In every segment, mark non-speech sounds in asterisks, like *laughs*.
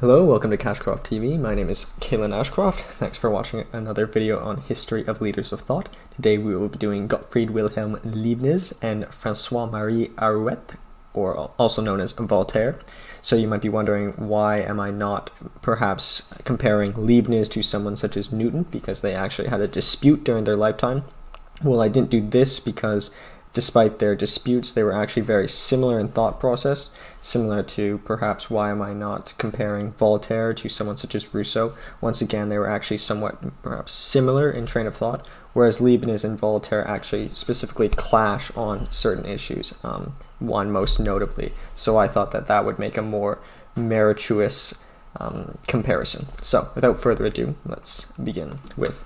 Hello, welcome to Cashcroft TV. My name is Cailan Ashcroft. *laughs* Thanks for watching another video on history of leaders of thought. Today we will be doing Gottfried Wilhelm Leibniz and Francois-Marie Arouet, or also known as Voltaire. So you might be wondering why am I not perhaps comparing Leibniz to someone such as Newton because they actually had a dispute during their lifetime. Well, I didn't do this because despite their disputes, they were actually very similar in thought process, similar to perhaps why am I not comparing Voltaire to someone such as Rousseau. Once again, they were actually somewhat perhaps similar in train of thought, whereas Leibniz and Voltaire actually specifically clash on certain issues, um, one most notably. So I thought that that would make a more meritorious um, comparison. So without further ado, let's begin with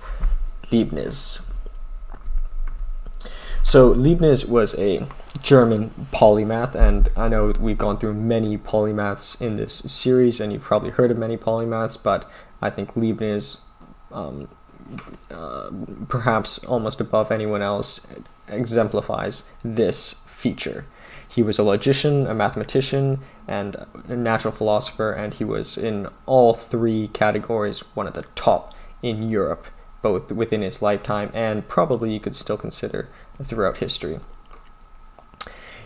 Leibniz. So Leibniz was a German polymath, and I know we've gone through many polymaths in this series, and you've probably heard of many polymaths, but I think Leibniz, um, uh, perhaps almost above anyone else, exemplifies this feature. He was a logician, a mathematician, and a natural philosopher, and he was in all three categories one of the top in Europe, both within his lifetime and probably you could still consider throughout history.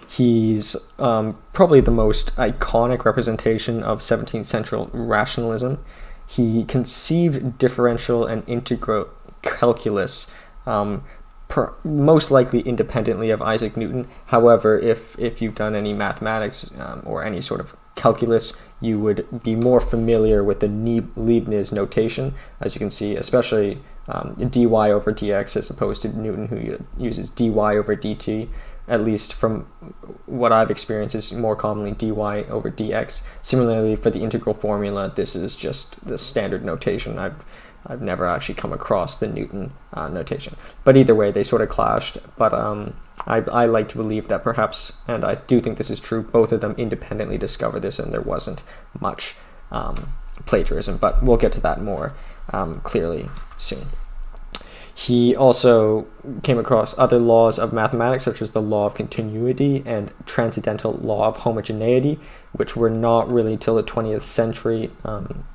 He's um, probably the most iconic representation of 17th century rationalism. He conceived differential and integral calculus, um, per, most likely independently of Isaac Newton. However, if, if you've done any mathematics um, or any sort of calculus, you would be more familiar with the Leibniz notation, as you can see, especially um, dy over dx as opposed to Newton who uses dy over dt at least from what I've experienced is more commonly dy over dx. Similarly for the integral formula this is just the standard notation. I've, I've never actually come across the Newton uh, notation. But either way they sort of clashed but um, I, I like to believe that perhaps and I do think this is true both of them independently discovered this and there wasn't much um, plagiarism but we'll get to that more um, clearly soon. He also came across other laws of mathematics, such as the law of continuity and transcendental law of homogeneity, which were not really till the 20th century um,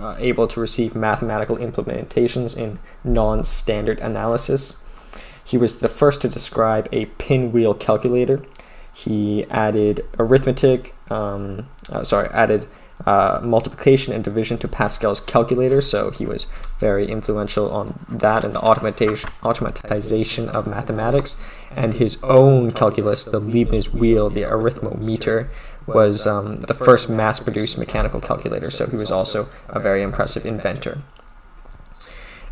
uh, able to receive mathematical implementations in non-standard analysis. He was the first to describe a pinwheel calculator. He added arithmetic, um, uh, sorry, added uh, multiplication and division to Pascal's calculator, so he was very influential on that and the automatization, automatization of mathematics. And his own calculus, the Leibniz wheel, the arithmometer, was um, the first mass-produced mechanical calculator, so he was also a very impressive inventor.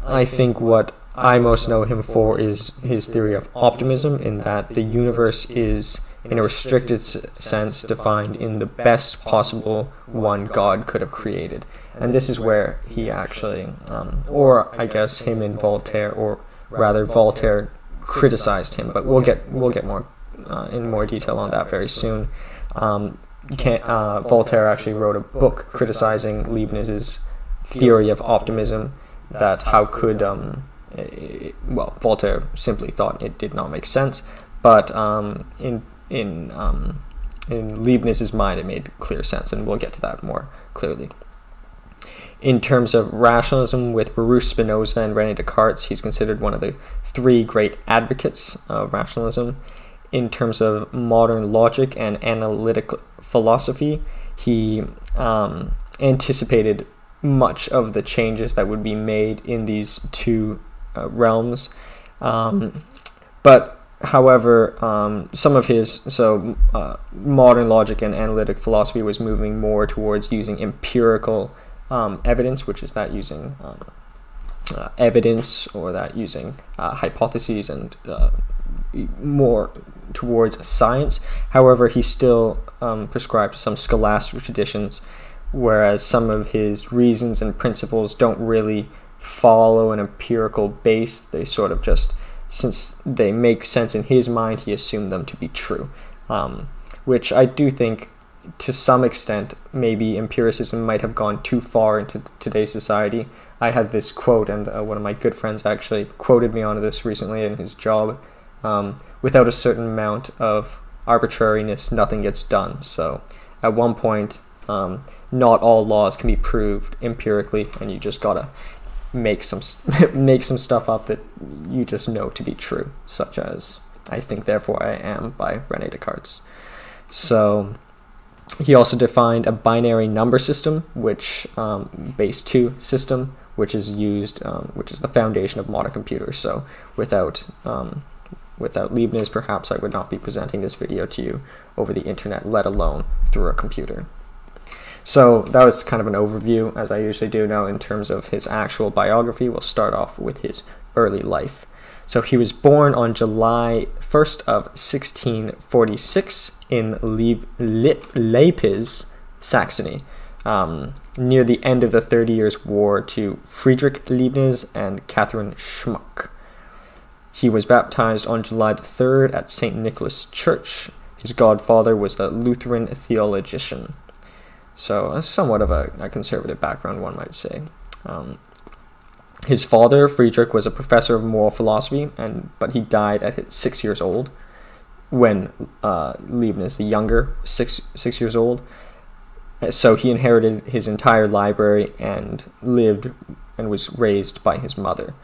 I think what I most know him for is his theory of optimism, in that the universe is in a restricted sense defined in the best possible one God could have created. And this is where he actually, um, or I guess him and Voltaire, or rather Voltaire criticized him, but we'll get we'll get more uh, in more detail on that very soon. Um, uh, Voltaire actually wrote a book criticizing Leibniz's theory of optimism. That how could um, it, well Voltaire simply thought it did not make sense, but um, in in um, in Leibniz's mind, it made clear sense, and we'll get to that more clearly. In terms of rationalism, with Baruch Spinoza and Rene Descartes, he's considered one of the three great advocates of rationalism. In terms of modern logic and analytic philosophy, he um, anticipated much of the changes that would be made in these two uh, realms. Um, but However, um, some of his so uh, modern logic and analytic philosophy was moving more towards using empirical um, evidence, which is that using um, uh, evidence or that using uh, hypotheses and uh, more towards science. However, he still um, prescribed some scholastic traditions, whereas some of his reasons and principles don't really follow an empirical base. They sort of just since they make sense in his mind, he assumed them to be true. Um, which I do think, to some extent, maybe empiricism might have gone too far into today's society. I had this quote, and uh, one of my good friends actually quoted me on this recently in his job. Um, without a certain amount of arbitrariness, nothing gets done. So, at one point, um, not all laws can be proved empirically, and you just gotta make some *laughs* make some stuff up that you just know to be true, such as "I think, therefore I am" by Rene Descartes. So he also defined a binary number system, which um, base two system, which is used, um, which is the foundation of modern computers. So without um, without Leibniz, perhaps I would not be presenting this video to you over the internet, let alone through a computer. So that was kind of an overview, as I usually do now, in terms of his actual biography. We'll start off with his early life. So he was born on July 1st of 1646 in Leipzig, Saxony, um, near the end of the Thirty Years' War to Friedrich Leibniz and Catherine Schmuck. He was baptized on July the 3rd at St. Nicholas Church. His godfather was a Lutheran theologian. So, somewhat of a, a, conservative background, one might say. Um, his father, Friedrich, was a professor of moral philosophy, and but he died at six years old when uh, Leibniz, the younger, six six years old. So he inherited his entire library and lived and was raised by his mother.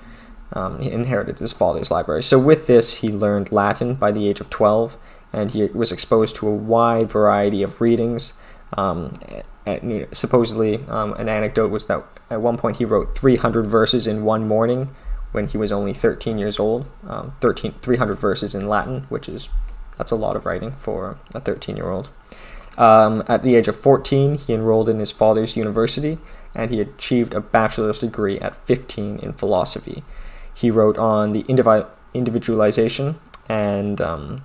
Um, he inherited his father's library. So with this, he learned Latin by the age of 12, and he was exposed to a wide variety of readings um, supposedly, um, an anecdote was that at one point he wrote 300 verses in one morning when he was only 13 years old. Um, 13, 300 verses in Latin, which is that's a lot of writing for a 13 year old. Um, at the age of 14, he enrolled in his father's university and he achieved a bachelor's degree at 15 in philosophy. He wrote on the individualization and um,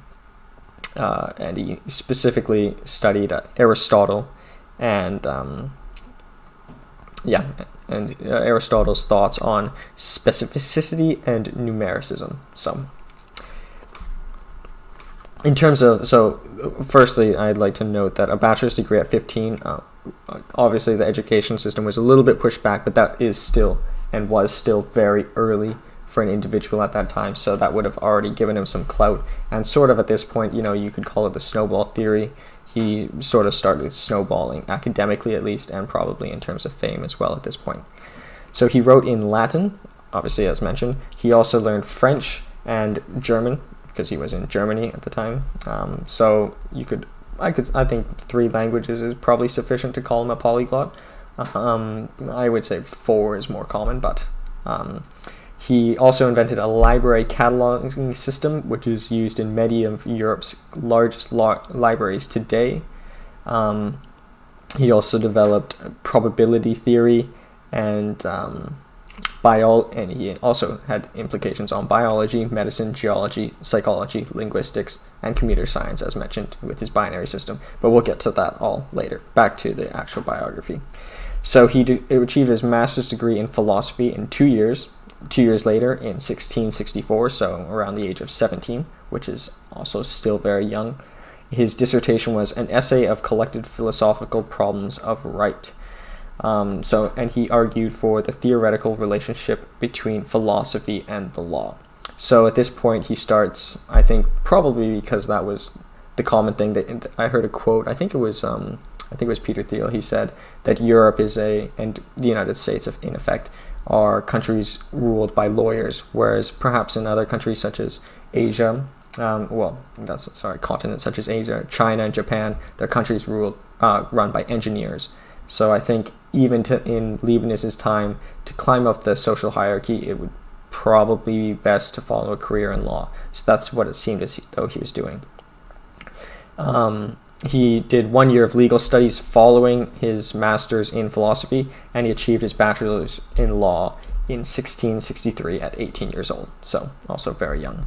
uh, and he specifically studied uh, Aristotle and um, yeah, and uh, Aristotle's thoughts on specificity and numericism. So, in terms of so, firstly, I'd like to note that a bachelor's degree at 15, uh, obviously the education system was a little bit pushed back, but that is still and was still very early for an individual at that time, so that would have already given him some clout. And sort of at this point, you know, you could call it the snowball theory. He sort of started snowballing, academically at least, and probably in terms of fame as well at this point. So he wrote in Latin, obviously, as mentioned. He also learned French and German because he was in Germany at the time. Um, so you could, I could, I think three languages is probably sufficient to call him a polyglot. Um, I would say four is more common, but um, he also invented a library cataloging system, which is used in many of Europe's largest libraries today. Um, he also developed probability theory and um, bio, and he also had implications on biology, medicine, geology, psychology, linguistics, and computer science, as mentioned with his binary system. But we'll get to that all later. Back to the actual biography. So he achieved his master's degree in philosophy in two years two years later in 1664, so around the age of 17, which is also still very young. His dissertation was an essay of collected philosophical problems of right. Um, so, and he argued for the theoretical relationship between philosophy and the law. So at this point, he starts, I think, probably because that was the common thing that I heard a quote. I think it was, um, I think it was Peter Thiel. He said that Europe is a, and the United States, of in effect, are countries ruled by lawyers, whereas perhaps in other countries such as Asia, um, well, that's sorry, continents such as Asia, China, and Japan, their countries ruled uh, run by engineers. So I think even to, in Leibniz's time, to climb up the social hierarchy, it would probably be best to follow a career in law. So that's what it seemed as though he was doing. Um, he did one year of legal studies following his master's in philosophy, and he achieved his bachelor's in law in 1663 at 18 years old, so also very young.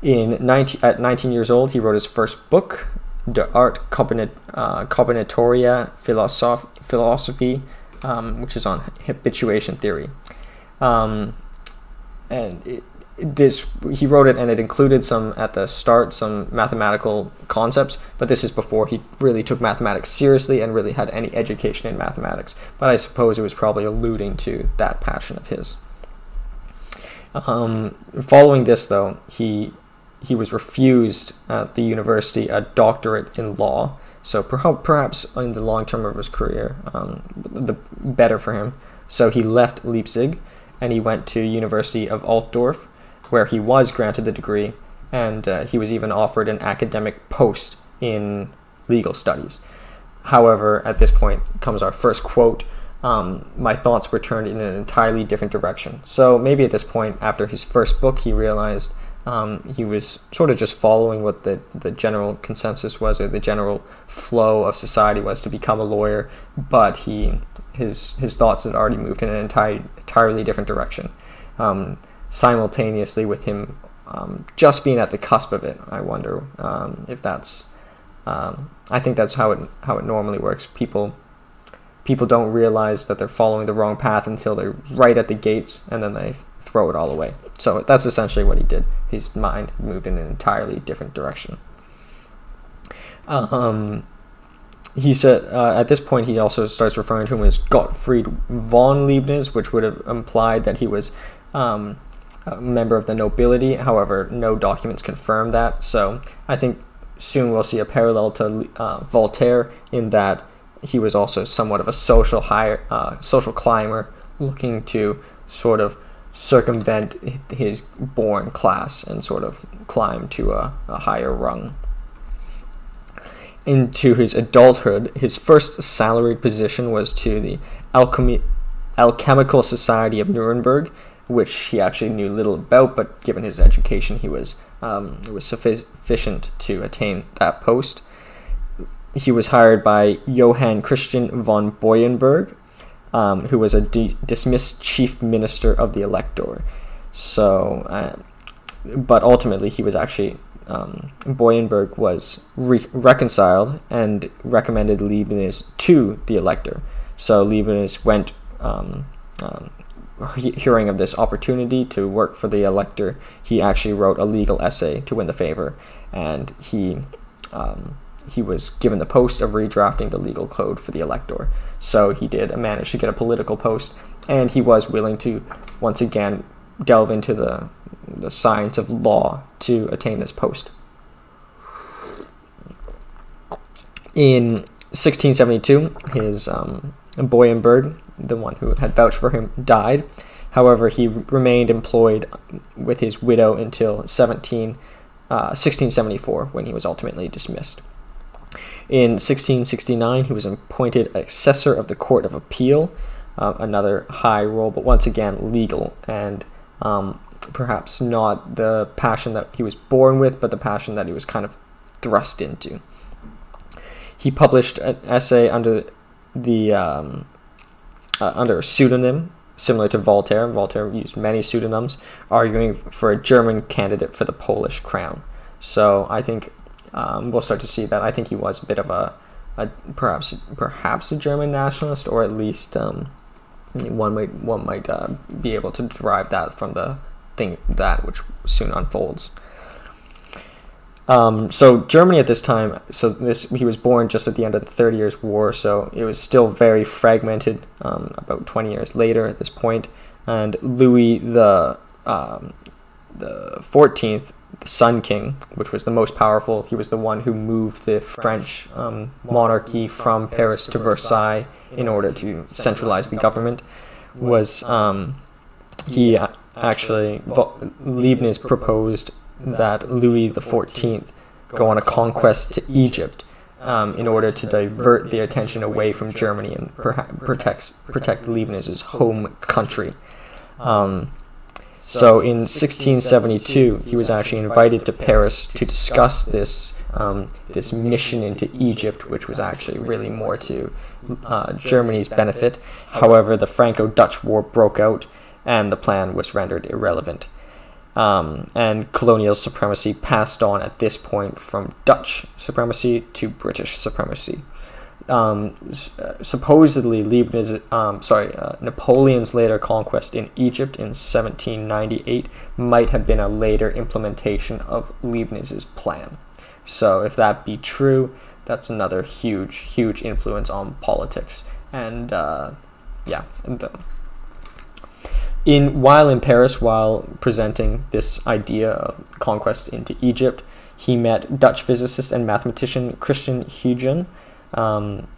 In 19, at 19 years old, he wrote his first book, De Arte uh, Combinatoria Philosoph- Philosophy, um, which is on habituation theory. Um, and it, this he wrote it and it included some at the start some mathematical concepts but this is before he really took mathematics seriously and really had any education in mathematics. But i suppose it was probably alluding to that passion of his. Um, following this though he he was refused at the university a doctorate in law. So perhaps in the long term of his career, um, the better for him. So he left Leipzig and he went to University of Altdorf, where he was granted the degree, and uh, he was even offered an academic post in legal studies. However, at this point comes our first quote. Um, my thoughts were turned in an entirely different direction. So maybe at this point, after his first book, he realized um, he was sort of just following what the, the general consensus was or the general flow of society was to become a lawyer, but he his his thoughts had already moved in an entire, entirely different direction. Um, simultaneously with him um, just being at the cusp of it, I wonder um, if that's. Um, I think that's how it how it normally works. People people don't realize that they're following the wrong path until they're right at the gates, and then they throw it all away. So that's essentially what he did. His mind moved in an entirely different direction. Um, he said uh, at this point he also starts referring to him as Gottfried von Leibniz, which would have implied that he was um, member of the nobility. However, no documents confirm that. So I think soon we'll see a parallel to uh, Voltaire in that he was also somewhat of a social higher, uh, social climber, looking to sort of circumvent his born class and sort of climb to a, a higher rung. Into his adulthood, his first salaried position was to the Alchemy, Alchemical Society of Nuremberg, which he actually knew little about, but given his education, he was um, it was sufficient to attain that post. He was hired by Johann Christian von Boyneburg, um, who was a dismissed chief minister of the elector. So, uh, but ultimately, he was actually um, Boyneburg was re- reconciled and recommended Leibniz to the elector. So Leibniz went, um, um, hearing of this opportunity to work for the elector, he actually wrote a legal essay to win the favor, and he um, he was given the post of redrafting the legal code for the elector. So he did manage to get a political post, and he was willing to once again delve into the the science of law to attain this post. In 1672, his um, Boyneburg, the one who had vouched for him, died. However, he remained employed with his widow until 17, uh, 1674, when he was ultimately dismissed. In 1669, he was appointed assessor of the Court of Appeal, uh, another high role, but once again legal, and um, perhaps not the passion that he was born with, but the passion that he was kind of thrust into. He published an essay under the um, uh, under a pseudonym similar to Voltaire. Voltaire used many pseudonyms, arguing for a German candidate for the Polish crown. So I think um, we'll start to see that. I think he was a bit of a, a perhaps perhaps a German nationalist, or at least um, one might one might uh, be able to derive that from the thing that which soon unfolds. Um, so Germany at this time, so this he was born just at the end of the Thirty Years' War, so it was still very fragmented. Um, about twenty years later, at this point, and Louis the um, the Fourteenth the Sun King, which was the most powerful. He was the one who moved the French um, monarchy from Paris to Versailles in order to centralize the government. Was um, he actually Leibniz proposed that Louis XIV go on a conquest to Egypt um, in order to divert the attention away from Germany and protect protect Leibniz's home country. Um, so in 1672, he was actually invited to Paris to discuss this um, this mission into Egypt, which was actually really more to uh, Germany's benefit. However, the Franco-Dutch War broke out, and the plan was rendered irrelevant. Um, and colonial supremacy passed on at this point from Dutch supremacy to British supremacy um, uh, supposedly Leibniz, um, sorry, uh, Napoleon's later conquest in Egypt in 1798 might have been a later implementation of Leibniz's plan. So if that be true, that's another huge, huge influence on politics. And uh, yeah, uh, in while in Paris, while presenting this idea of conquest into Egypt, he met Dutch physicist and mathematician Christian Huygens. Um,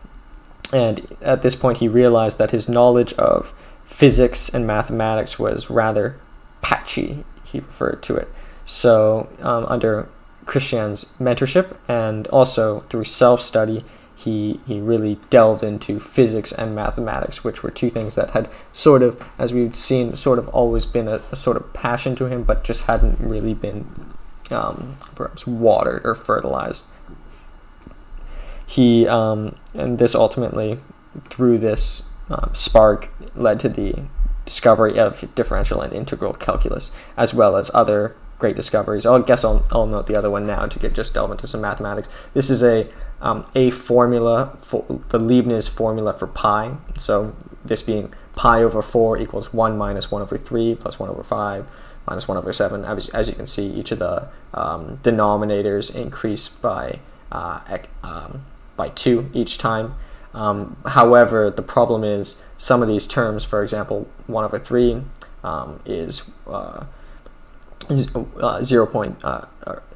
and at this point, he realized that his knowledge of physics and mathematics was rather patchy, he referred to it. So, um, under Christian's mentorship and also through self study, he, he really delved into physics and mathematics, which were two things that had sort of, as we've seen, sort of always been a, a sort of passion to him, but just hadn't really been um, perhaps watered or fertilized. He, um, and this ultimately, through this um, spark, led to the discovery of differential and integral calculus, as well as other great discoveries. I guess I'll, I'll note the other one now to get just delve into some mathematics. This is a um, a formula for the Leibniz formula for pi. So this being pi over 4 equals 1 minus 1 over 3 plus 1 over 5 minus 1 over 7. As, as you can see, each of the um, denominators increase by, uh, um, by 2 each time. Um, however, the problem is some of these terms, for example, 1 over 3 um, is uh, uh, 0. Point, uh,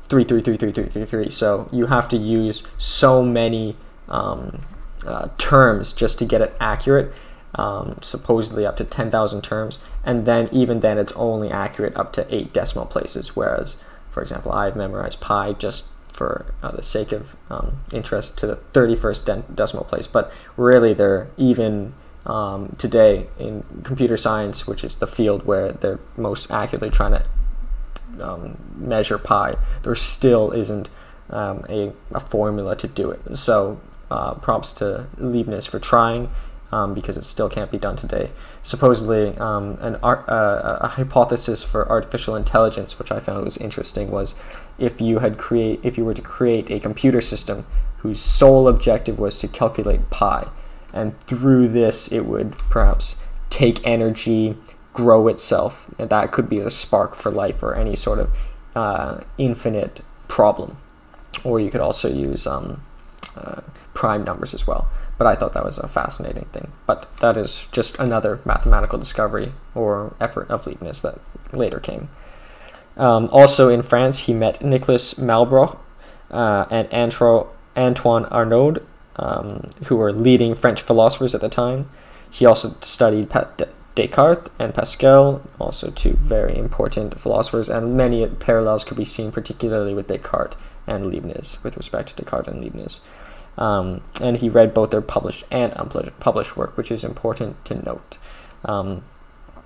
three three three three three three three. So you have to use so many um, uh, terms just to get it accurate. Um, supposedly up to 10,000 terms, and then even then it's only accurate up to eight decimal places. Whereas, for example, I've memorized pi just for uh, the sake of um, interest to the 31st de decimal place, but really they're even um, today in computer science, which is the field where they're most accurately trying to um, measure pi, there still isn't um, a, a, formula to do it. So uh, props to Leibniz for trying um, because it still can't be done today. Supposedly, um, an art, uh, a hypothesis for artificial intelligence, which I found was interesting, was if you had create if you were to create a computer system whose sole objective was to calculate pi, and through this it would perhaps take energy grow itself. And that could be the spark for life or any sort of uh, infinite problem. Or you could also use um, uh, prime numbers as well. But I thought that was a fascinating thing. But that is just another mathematical discovery or effort of Leibniz that later came. Um, also in France, he met Nicolas Malebranche uh, and Antro, Antoine Arnauld, um, who were leading French philosophers at the time. He also studied Descartes and Pascal, also two very important philosophers, and many parallels could be seen, particularly with Descartes and Leibniz, with respect to Descartes and Leibniz. Um, and he read both their published and unpublished work, which is important to note. Um,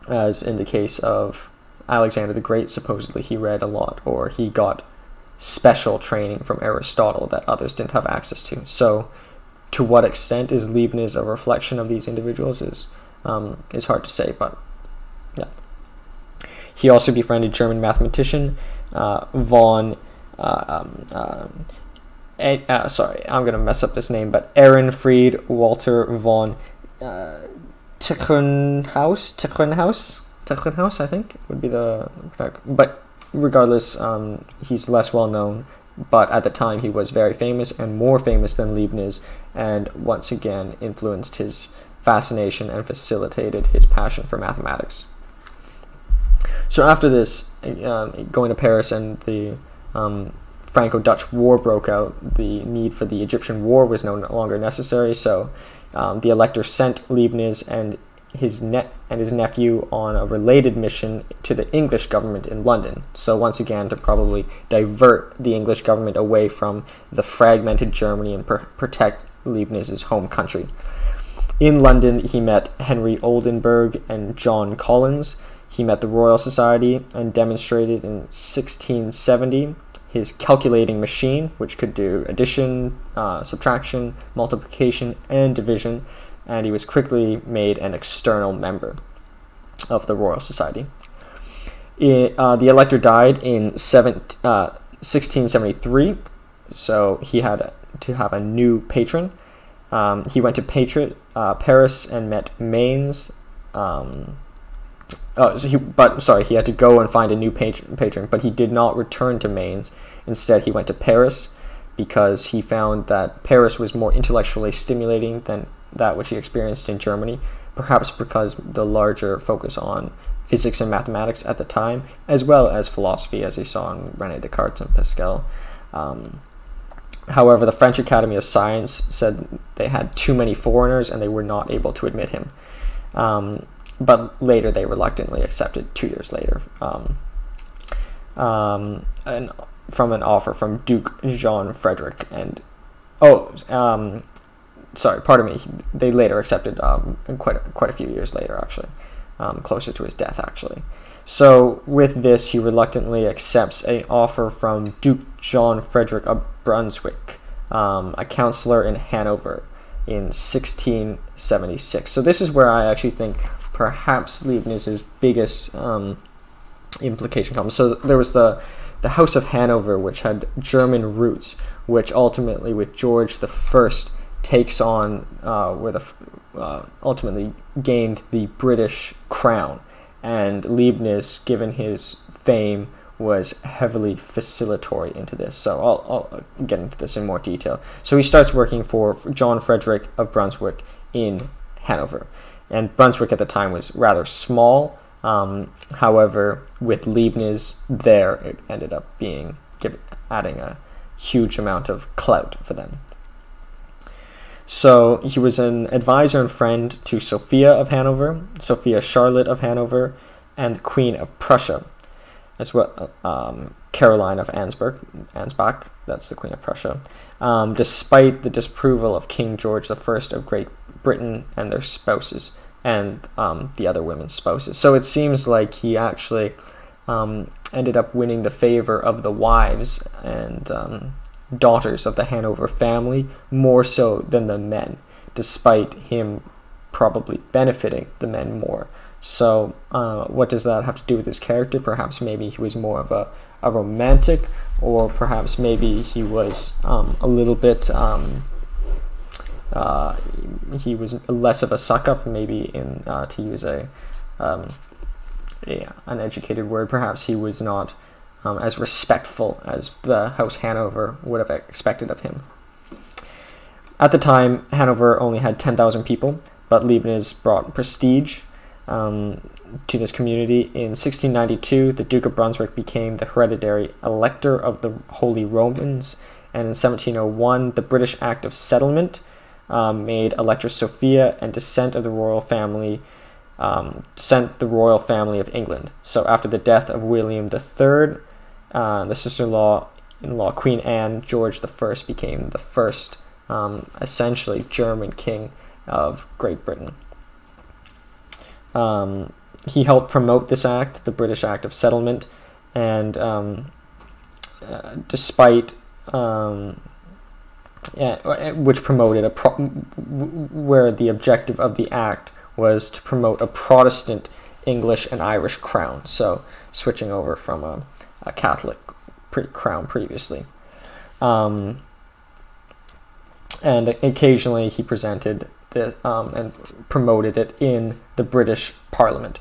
as in the case of Alexander the Great, supposedly he read a lot, or he got special training from Aristotle that others didn't have access to. So, to what extent is Leibniz a reflection of these individuals is um, it's hard to say, but yeah. He also befriended German mathematician uh, von. Uh, um, um, uh, sorry, I'm gonna mess up this name, but Ehrenfried Walter von uh, Tschirnhaus, Tschirnhaus, I think would be the. But regardless, um, he's less well known. But at the time, he was very famous and more famous than Leibniz, and once again influenced his fascination and facilitated his passion for mathematics. So after this, um, going to Paris and the um, Franco-Dutch War broke out, the need for the Egyptian War was no longer necessary. So um, the elector sent Leibniz and his and his nephew on a related mission to the English government in London. So once again, to probably divert the English government away from the fragmented Germany and pr- protect Leibniz's home country. In London, he met Henry Oldenburg and John Collins. He met the Royal Society and demonstrated in 1670 his calculating machine, which could do addition, uh, subtraction, multiplication, and division, and he was quickly made an external member of the Royal Society. It, uh, the elector died in seven, uh, 1673, so he had to have a new patron. Um, he went to Patri- uh, Paris and met Mainz. Um, oh, so he, but sorry, he had to go and find a new patron, patron, but he did not return to Mainz. Instead, he went to Paris because he found that Paris was more intellectually stimulating than that which he experienced in Germany, perhaps because the larger focus on physics and mathematics at the time, as well as philosophy, as he saw in Rene Descartes and Pascal. Um, however, the French Academy of Science said they had too many foreigners and they were not able to admit him. Um, but later they reluctantly accepted two years later. Um, um, an, from an offer from Duke Jean Frederick and oh um, sorry pardon me. They later accepted um, quite a, quite a few years later actually. Um, closer to his death actually. So with this he reluctantly accepts an offer from Duke John Frederick Brunswick um, a counselor in Hanover in 1676 so this is where I actually think perhaps Leibniz's biggest um, implication comes. So there was the the House of Hanover, which had German roots, which ultimately, with George the First, takes on uh, where the uh, ultimately gained the British crown, and Leibniz, given his fame, was heavily facilitatory into this. So I'll, I'll get into this in more detail. So he starts working for John Frederick of Brunswick in Hanover and Brunswick at the time was rather small. Um, however, with Leibniz there, it ended up being adding a huge amount of clout for them. So he was an advisor and friend to Sophia of Hanover, Sophia Charlotte of Hanover, and the Queen of Prussia, as well um, Caroline of Ansbach, Ansbach, that's the Queen of Prussia, um, despite the disapproval of King George I of Great Britain and their spouses and um, the other women's spouses. So it seems like he actually um, ended up winning the favor of the wives and um, daughters of the Hanover family more so than the men, despite him probably benefiting the men more. So, uh, what does that have to do with his character? Perhaps maybe he was more of a, a romantic, or perhaps maybe he was um, a little bit um, uh, he was less of a suck up, maybe in uh, to use a, um, a uneducated word. Perhaps he was not um, as respectful as the House Hanover would have expected of him. At the time, Hanover only had 10,000 people, but Leibniz brought prestige um, to this community. In 1692, the Duke of Brunswick became the hereditary elector of the Holy Romans, and in 1701, the British Act of Settlement um, made Electress Sophia and descent of the royal family, um, descent the royal family of England. So after the death of William III, uh, the sister-in-law in-law Queen Anne, George I became the first, um, essentially German king of Great Britain. Um, he helped promote this act, the British Act of Settlement, and um, uh, despite um, uh, which promoted a pro- where the objective of the act was to promote a Protestant English and Irish crown. So switching over from a, a Catholic pre- crown previously. Um, and occasionally he presented the, um, and promoted it in the British Parliament.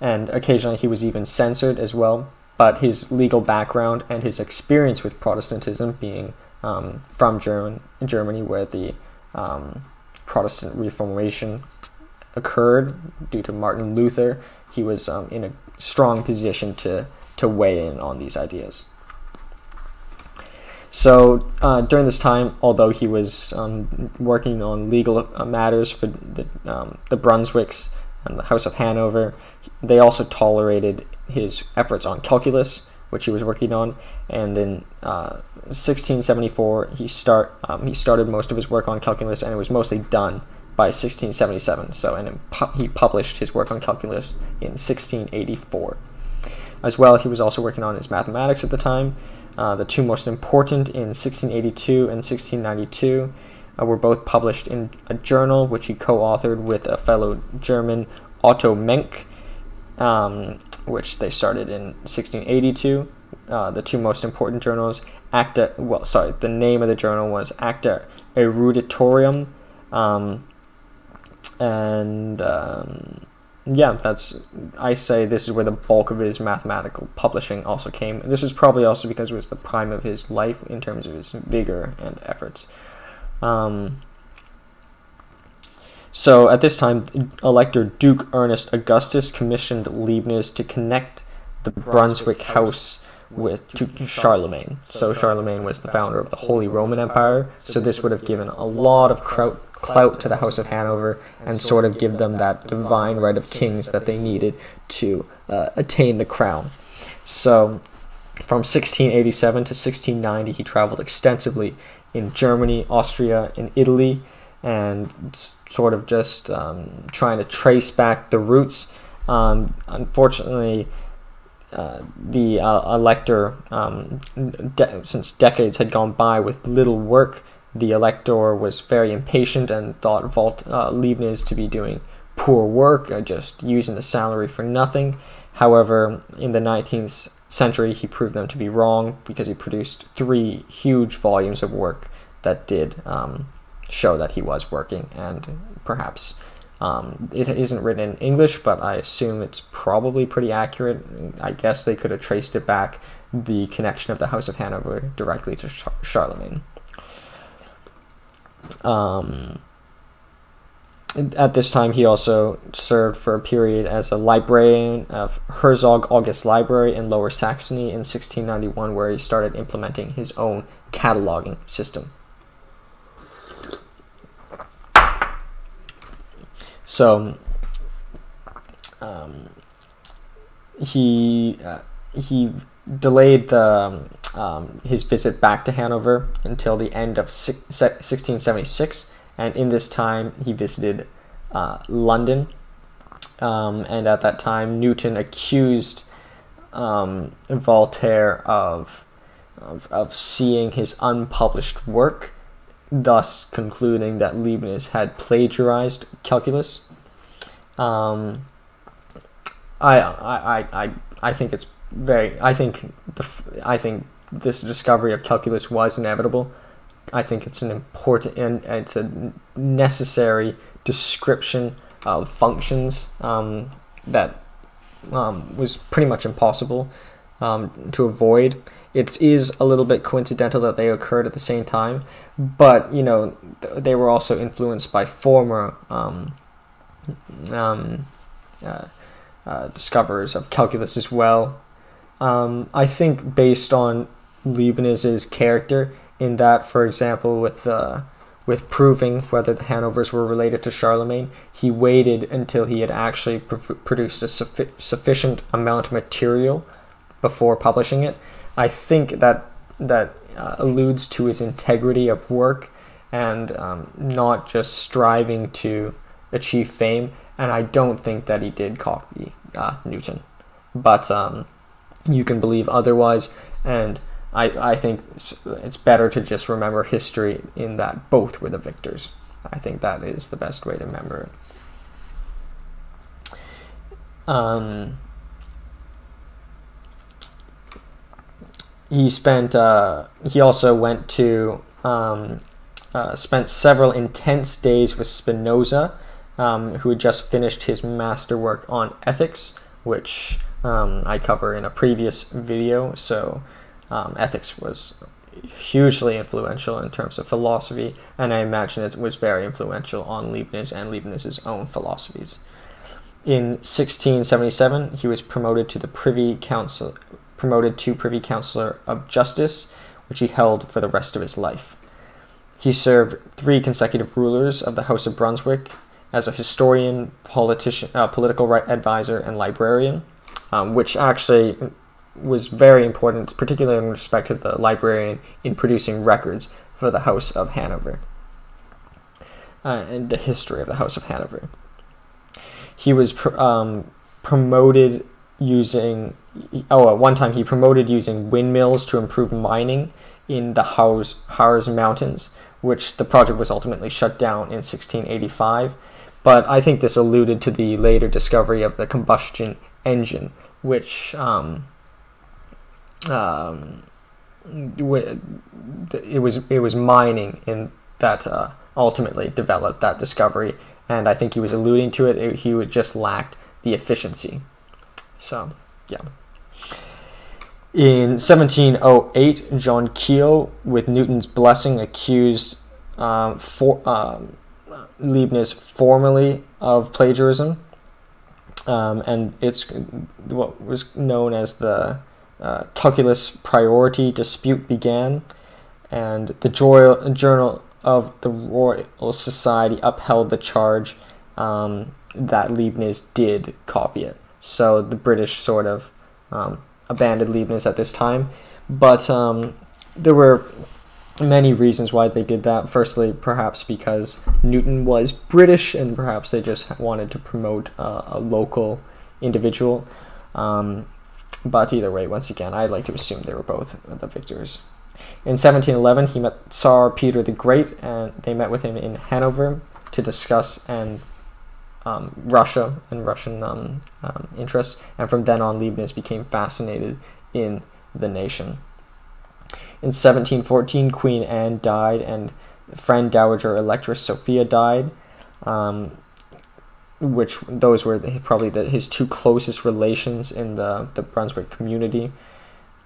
And occasionally he was even censored as well. But his legal background and his experience with Protestantism being um, from German, Germany, where the um, Protestant Reformation occurred due to Martin Luther. He was um, in a strong position to, to weigh in on these ideas. So uh, during this time, although he was um, working on legal uh, matters for the, um, the Brunswicks and the House of Hanover, they also tolerated his efforts on calculus, which he was working on. And in uh, 1674, he start um, he started most of his work on calculus, and it was mostly done by 1677. So, and he published his work on calculus in 1684. As well, he was also working on his mathematics at the time. Uh, the two most important in 1682 and 1692 uh, were both published in a journal which he co-authored with a fellow German, Otto Menck. Um, which they started in 1682. Uh, the two most important journals, Acta, well, sorry, the name of the journal was Acta Eruditorium, um, and um, yeah, that's, I say this is where the bulk of his mathematical publishing also came. This is probably also because it was the prime of his life in terms of his vigor and efforts. Um, so at this time, Elector Duke Ernest Augustus commissioned Leibniz to connect the Brunswick House with to Charlemagne. So Charlemagne was the founder of the Holy Roman Empire. So this would have given a lot of clout clout to the House of Hanover and sort of give them that divine right of kings that they needed to uh, attain the crown. So from 1687 to 1690, he traveled extensively in Germany, Austria, and Italy, and sort of just um, trying to trace back the roots. Um, unfortunately, uh, the uh, elector, um, de- since decades had gone by with little work, the elector was very impatient and thought Volt, uh, Leibniz to be doing poor work, uh, just using the salary for nothing. However, in the 19th century, he proved them to be wrong because he produced three huge volumes of work that did um, show that he was working, and perhaps um, it isn't written in English, but I assume it's probably pretty accurate. I guess they could have traced it back the connection of the House of Hanover directly to Char- Charlemagne. Um, at this time, he also served for a period as a librarian of Herzog August Library in Lower Saxony in 1691, where he started implementing his own cataloging system. So, um, he uh, he delayed the um, his visit back to Hanover until the end of 1676, and in this time he visited uh, London. Um, and at that time, Newton accused um, Voltaire of, of, of seeing his unpublished work, thus concluding that Leibniz had plagiarized calculus. Um, I, I, I, I think it's very. I think the. I think this discovery of calculus was inevitable. I think it's an important and it's a necessary description of functions um, that um, was pretty much impossible um, to avoid. It is a little bit coincidental that they occurred at the same time, but you know they were also influenced by former um, um, uh, uh, discoverers of calculus as well. Um, I think based on Leibniz's character in that, for example, with uh, with proving whether the Hanovers were related to Charlemagne, he waited until he had actually pr- produced a suffi- sufficient amount of material before publishing it. I think that that uh, alludes to his integrity of work and um, not just striving to achieve fame. And I don't think that he did copy uh, Newton, but um, you can believe otherwise. And I, I think it's better to just remember history in that both were the victors. I think that is the best way to remember it. Um, he spent. Uh, he also went to. Um, uh, spent several intense days with Spinoza, um, who had just finished his masterwork on ethics, which um, I cover in a previous video. So um, ethics was hugely influential in terms of philosophy, and I imagine it was very influential on Leibniz and Leibniz's own philosophies. In 1677, he was promoted to the Privy Council, promoted to Privy Councillor of Justice, which he held for the rest of his life. He served three consecutive rulers of the House of Brunswick as a historian, politician, uh, political advisor, and librarian, um, which actually was very important, particularly in respect to the librarian in producing records for the House of Hanover uh, and the history of the House of Hanover. He was pr- um, promoted using, oh, at one time he promoted using windmills to improve mining in the Harz, Harz Mountains, which the project was ultimately shut down in 1685. But I think this alluded to the later discovery of the combustion engine, which um, um, it was it was mining in that uh, ultimately developed that discovery, and I think he was alluding to it. it he just lacked the efficiency. So yeah. In 1708, John Keill, with Newton's blessing, accused um, for, um, Leibniz formally of plagiarism, um, and it's what was known as the uh, calculus priority dispute began, and the Journal of the Royal Society upheld the charge um, that Leibniz did copy it. So the British sort of um, abandoned Leibniz at this time, but um, there were many reasons why they did that. Firstly, perhaps because Newton was British, and perhaps they just wanted to promote uh, a local individual. Um, but either way, once again, I'd like to assume they were both the victors. In 1711, he met Tsar Peter the Great, and they met with him in Hanover to discuss and um, Russia and Russian um, um, interests. And from then on, Leibniz became fascinated in the nation. In 1714, Queen Anne died, and friend Dowager Electress Sophia died. Um, which those were probably the, his two closest relations in the, the Brunswick community.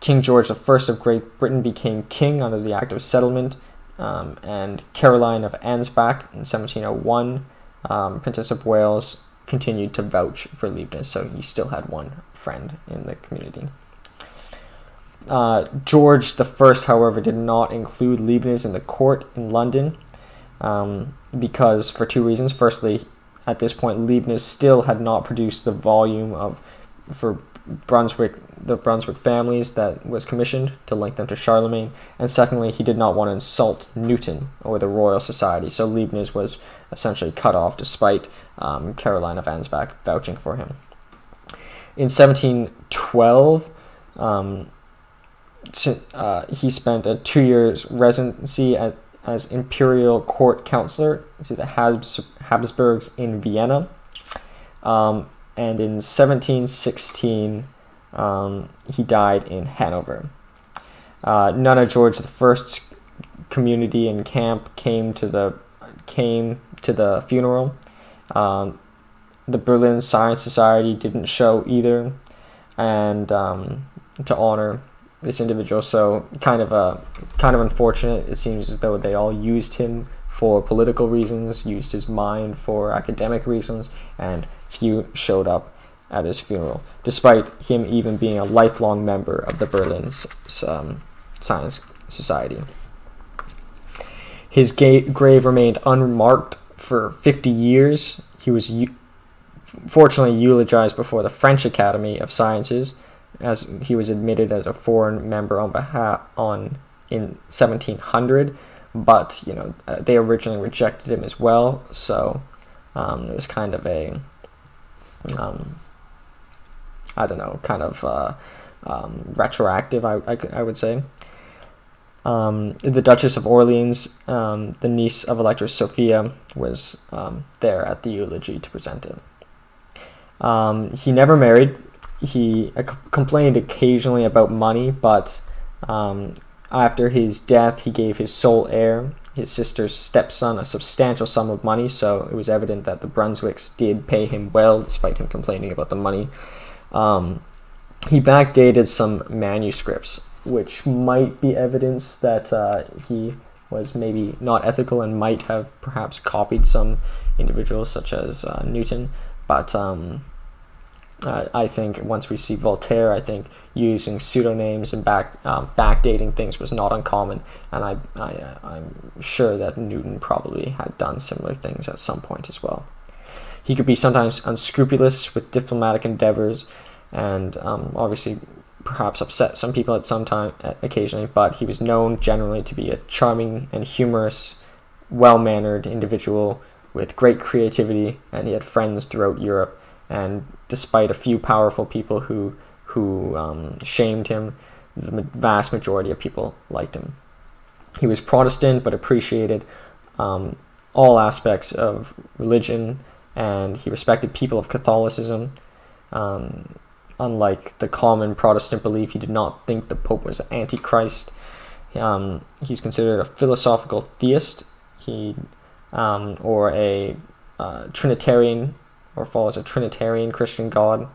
King George I of Great Britain became king under the Act of Settlement, um, and Caroline of Ansbach in 1701, um, Princess of Wales, continued to vouch for Leibniz, so he still had one friend in the community. Uh, George I, however, did not include Leibniz in the court in London um, because, for two reasons. Firstly, at this point, Leibniz still had not produced the volume of for Brunswick, the Brunswick families that was commissioned to link them to Charlemagne, and secondly, he did not want to insult Newton or the Royal Society, so Leibniz was essentially cut off despite um, Caroline of Ansbach vouching for him. In 1712, um, uh, he spent a two years residency at as imperial court counselor to the Habs Habsburgs in Vienna. Um, and in 1716, um, he died in Hanover. Uh, none of George I's community and camp came to the came to the funeral. Um, the Berlin Science Society didn't show either, and um, to honor this individual. So kind of a kind of unfortunate. It seems as though they all used him for political reasons, used his mind for academic reasons, and few showed up at his funeral, despite him even being a lifelong member of the Berlin um, Science Society. His grave remained unmarked for 50 years. He was fortunately eulogized before the French Academy of Sciences as he was admitted as a foreign member on behalf on in 1700 but you know uh, they originally rejected him as well so um, it was kind of a um, I don't know kind of uh, um, retroactive I, I, I, would say. Um, the Duchess of Orleans um, the niece of Electress Sophia was um, there at the eulogy to present it. He never married. He uh, complained occasionally about money, but um, after his death, he gave his sole heir, his sister's stepson, a substantial sum of money. So it was evident that the Brunswicks did pay him well, despite him complaining about the money. Um, he backdated some manuscripts, which might be evidence that uh, he was maybe not ethical and might have perhaps copied some individuals, such as uh, Newton. But um, uh, I think once we see Voltaire, I think using pseudonyms and back um, backdating things was not uncommon, and I, I I'm sure that Newton probably had done similar things at some point as well. He could be sometimes unscrupulous with diplomatic endeavors, and um, obviously perhaps upset some people at some time occasionally. But he was known generally to be a charming and humorous, well-mannered individual with great creativity, and he had friends throughout Europe and despite a few powerful people who who um, shamed him, the vast majority of people liked him. He was Protestant, but appreciated um, all aspects of religion, and he respected people of Catholicism. Um, unlike the common Protestant belief, he did not think the Pope was Antichrist. Um, he's considered a philosophical theist. He um, or a uh, Trinitarian or follows a Trinitarian Christian God.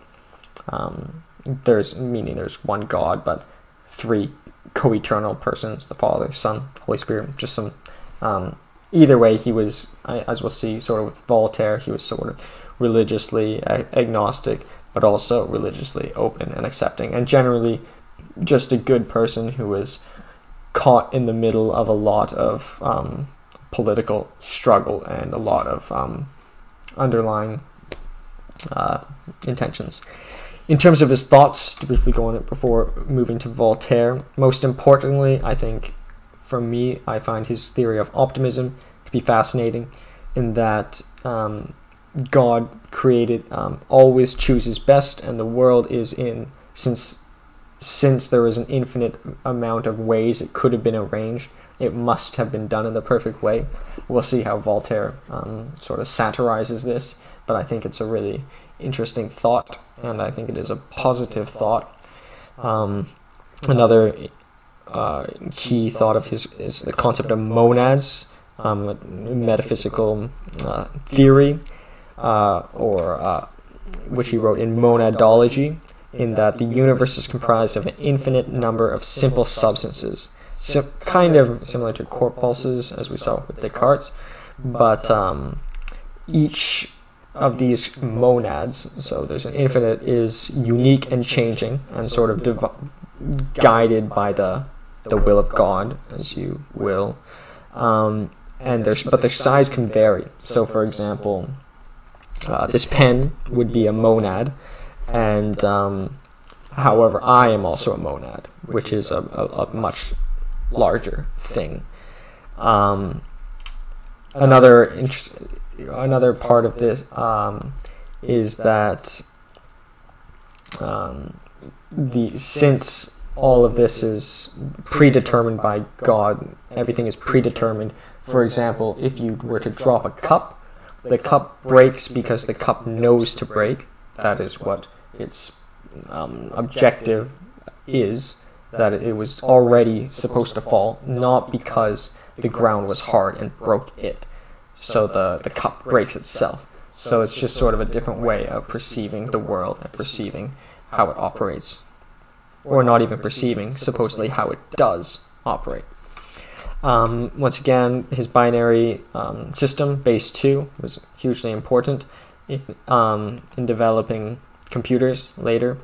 Um, there's meaning there's one God, but three co-eternal persons: the Father, Son, Holy Spirit. Just some. Um, either way, he was, as we'll see, sort of with Voltaire, he was sort of religiously agnostic, but also religiously open and accepting, and generally just a good person who was caught in the middle of a lot of um, political struggle and a lot of um, underlying uh, intentions. In terms of his thoughts, to briefly go on it before moving to Voltaire, most importantly, I think for me, I find his theory of optimism to be fascinating in that um, God created um, always chooses best, and the world is in since since there is an infinite amount of ways it could have been arranged, it must have been done in the perfect way. We'll see how Voltaire um, sort of satirizes this, but I think it's a really interesting thought, and I think it is a positive thought. Um, another uh, key thought of his is the concept of monads, um, metaphysical uh, theory, uh, or uh, which he wrote in Monadology, in that the universe is comprised of an infinite number of simple substances, so, kind of similar to corpuscles as we saw with Descartes, but um, each of these monads, so there's an infinite, is unique and changing and sort of guided by the the will of God, as you will. Um, and there's but their size can vary. So, for example, uh, this pen would be a monad, and um, however, I am also a monad, which is a, a, a much larger thing. Um, another another part of this um, is that um, the since all of this is predetermined by God, everything is predetermined. For example, if you were to drop a cup, the cup breaks because the cup knows to break. That is what its um, objective is. That it was already supposed to fall, not because the ground was hard and broke it. So the, the cup breaks itself. So it's just sort of a different way of perceiving the world and perceiving how it operates. Or not even perceiving, supposedly, how it does operate. Um, once again, his binary um, system, base 2, was hugely important in, um, in developing computers later.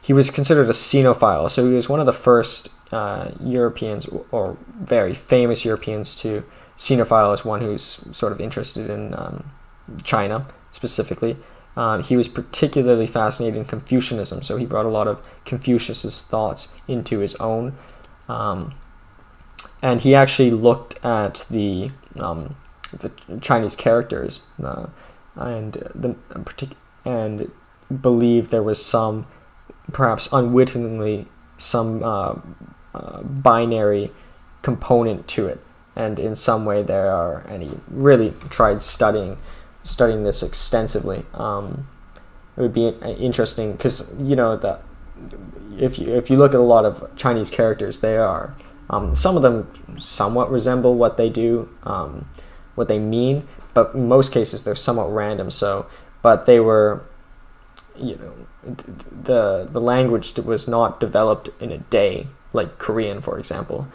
He was considered a Sinophile, so he was one of the first uh, Europeans, or very famous Europeans, to Sinophile as one who's sort of interested in um, China specifically. Um, he was particularly fascinated in Confucianism, so he brought a lot of Confucius's thoughts into his own. Um, and he actually looked at the um, the Chinese characters uh, and the and believed there was some, perhaps unwittingly, some uh, uh, binary component to it, and in some way there are. And he really tried studying studying this extensively. Um, it would be interesting because you know that if you if you look at a lot of Chinese characters, they are um, some of them somewhat resemble what they do, um, what they mean, but in most cases they're somewhat random. So, but they were, you know, the the language was not developed in a day, like Korean, for example.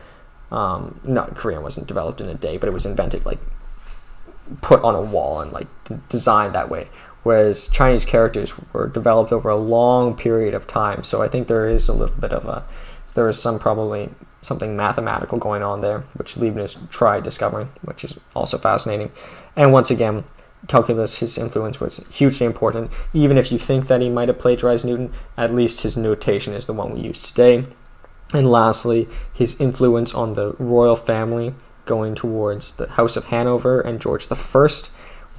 Um, not Korean wasn't developed in a day, but it was invented like put on a wall and like d- designed that way. Whereas Chinese characters were developed over a long period of time. So I think there is a little bit of a there is some probably something mathematical going on there, which Leibniz tried discovering, which is also fascinating. And once again, calculus, his influence was hugely important. Even if you think that he might have plagiarized Newton, at least his notation is the one we use today. And lastly, his influence on the royal family going towards the House of Hanover and George I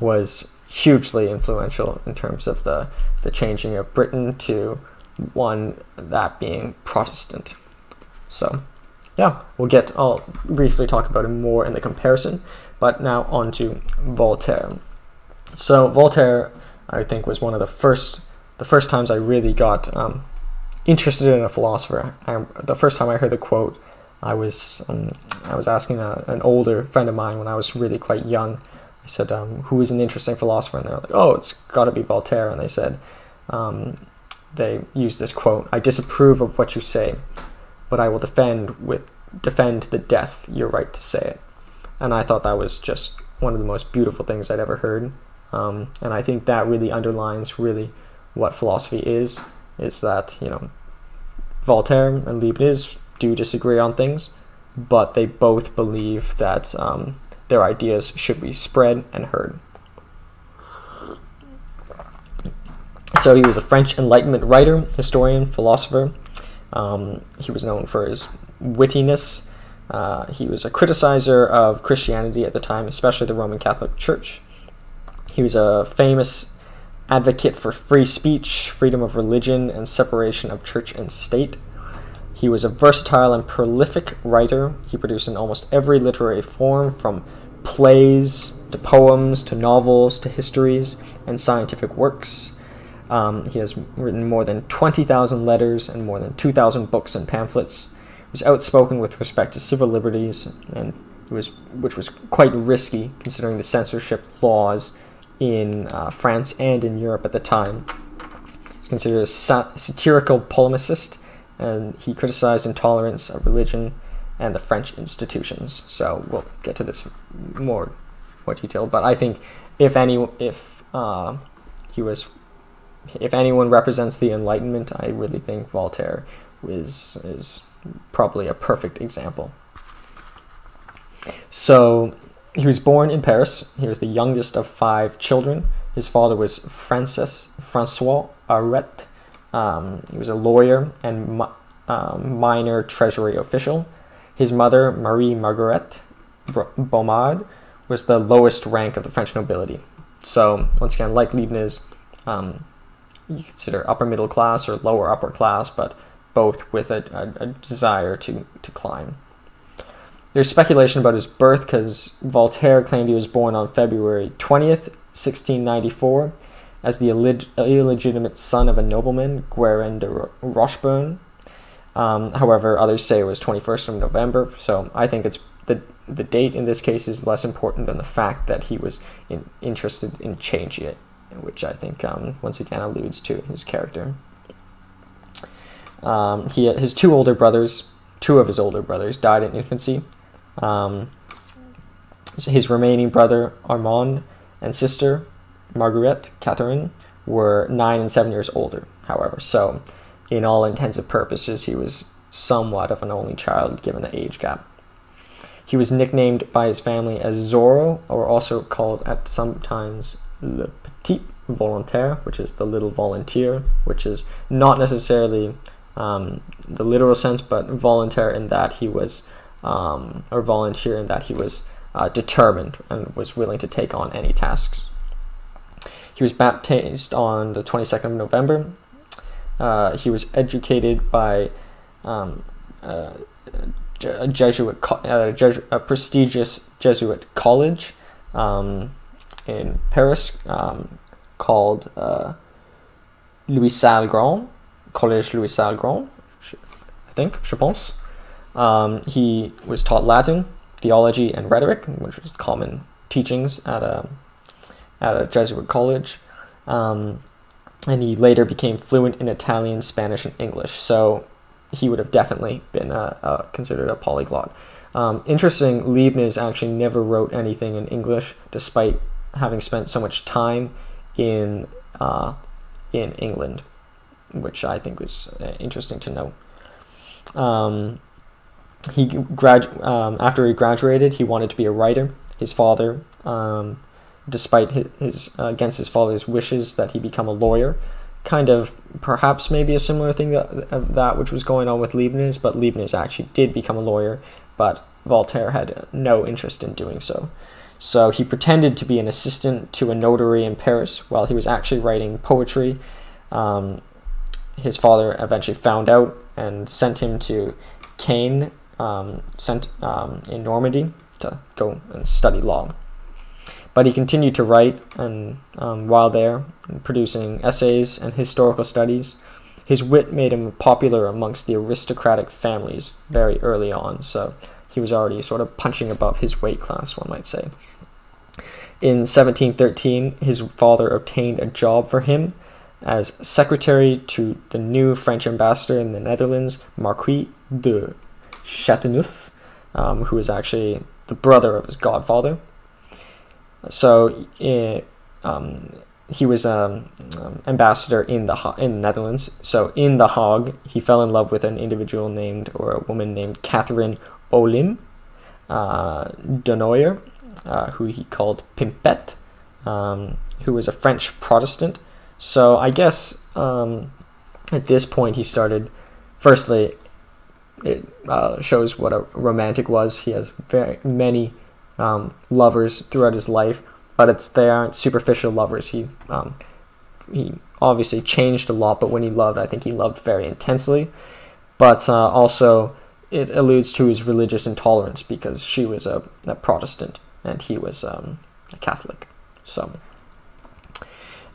was hugely influential in terms of the, the changing of Britain to one that being Protestant. So yeah, we'll get, I'll briefly talk about it more in the comparison, but now on to Voltaire. So Voltaire, I think, was one of the first, the first times I really got um, interested in a philosopher. I, the first time I heard the quote, I was, um, I was asking a, an older friend of mine when I was really quite young. I said, um, "Who is an interesting philosopher?" And they're like, "Oh, it's got to be Voltaire." And they said, um, they used this quote: "I disapprove of what you say." but I will defend with defend the death your right to say it. And I thought that was just one of the most beautiful things I'd ever heard. Um, and I think that really underlines really what philosophy is. Is that you know Voltaire and Leibniz do disagree on things, but they both believe that um, their ideas should be spread and heard. So he was a French Enlightenment writer, historian, philosopher. Um, he was known for his wittiness. Uh, he was a criticizer of Christianity at the time, especially the Roman Catholic Church. He was a famous advocate for free speech, freedom of religion, and separation of church and state. He was a versatile and prolific writer. He produced in almost every literary form, from plays to poems to novels to histories and scientific works. Um, he has written more than 20,000 letters and more than 2,000 books and pamphlets. He was outspoken with respect to civil liberties, and was, which was quite risky considering the censorship laws in uh, France and in Europe at the time. He's considered a satirical polemicist, and he criticized intolerance of religion and the French institutions. So we'll get to this more more detail. But I think if any if uh, he was if anyone represents the Enlightenment, I really think Voltaire is is probably a perfect example. So he was born in Paris. He was the youngest of five children. His father was Francis Francois Arouet. Um, he was a lawyer and um, minor treasury official. His mother, Marie Marguerite Daumard, was the lowest rank of the French nobility. So, once again, like Leibniz, um, you consider upper middle class or lower upper class, but both with a, a, a desire to, to climb. There's speculation about his birth because Voltaire claimed he was born on February 20th, 1694, as the illeg- illegitimate son of a nobleman, Guerin de Rochebrune. Um, however, others say it was 21st of November, so I think it's the the date in this case is less important than the fact that he was in, interested in changing it, which I think um, once again alludes to his character. Um, he his two older brothers, two of his older brothers, died in infancy. Um, his remaining brother Armand and sister Marguerite Catherine were nine and seven years older. However, so in all intents and purposes, he was somewhat of an only child given the age gap. He was nicknamed by his family as Zozo, or also called at sometimes Le Petit Volontaire, which is the little volunteer, which is not necessarily um, the literal sense, but volunteer in that he was, um, or volunteer in that he was uh, determined and was willing to take on any tasks. He was baptized on the 22nd of November uh, he was educated by um, a Jesuit, uh, Jesu- a prestigious Jesuit college um, in Paris um, called uh, Louis Salgrand, Collège Louis Salgrand, I think, je pense. Um, he was taught Latin, theology, and rhetoric, which is common teachings at a at a Jesuit college. Um, and he later became fluent in Italian, Spanish, and English. So he would have definitely been a, a, considered a polyglot. Um, interesting, Leibniz actually never wrote anything in English, despite having spent so much time in uh, in England, which I think was uh, interesting to know. Um, he grad um, after he graduated, he wanted to be a writer. His father um, despite his, his uh, against his father's wishes that he become a lawyer. Kind of perhaps maybe a similar thing that that which was going on with Leibniz, but Leibniz actually did become a lawyer, but Voltaire had no interest in doing so. So he pretended to be an assistant to a notary in Paris while he was actually writing poetry. Um, his father eventually found out and sent him to Caen, um, sent um, in Normandy to go and study law. But he continued to write, and um, while there, producing essays and historical studies, his wit made him popular amongst the aristocratic families very early on. So he was already sort of punching above his weight class, one might say. In 1713, his father obtained a job for him as secretary to the new French ambassador in the Netherlands, Marquis de Chateauneuf, um, who was actually the brother of his godfather. So it, um, he was um, um, ambassador in the in the Netherlands. So in the Hague, he fell in love with an individual named or a woman named Catherine Olympe uh, Dunoyer, uh, who he called Pimpette, um, who was a French Protestant. So I guess um, at this point he started. Firstly, it uh, shows what a romantic was. He has very many um, lovers throughout his life, but it's they aren't superficial lovers. He um, he obviously changed a lot, but when he loved, I think he loved very intensely. But uh, also, it alludes to his religious intolerance because she was a, a Protestant and he was um, a Catholic. So.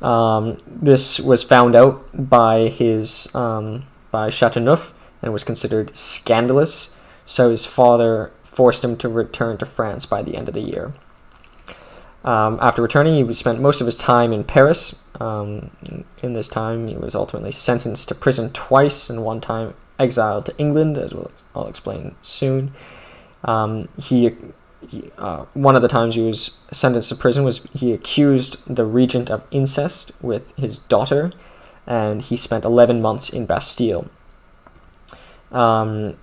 Um, this was found out by his um, by Chateauneuf and was considered scandalous. So his father forced him to return to France by the end of the year. Um, after returning, he spent most of his time in Paris. Um, in this time, he was ultimately sentenced to prison twice, and one time exiled to England, as well I'll explain soon. Um, he, he uh, one of the times he was sentenced to prison was he accused the regent of incest with his daughter, and he spent 11 months in Bastille. Um,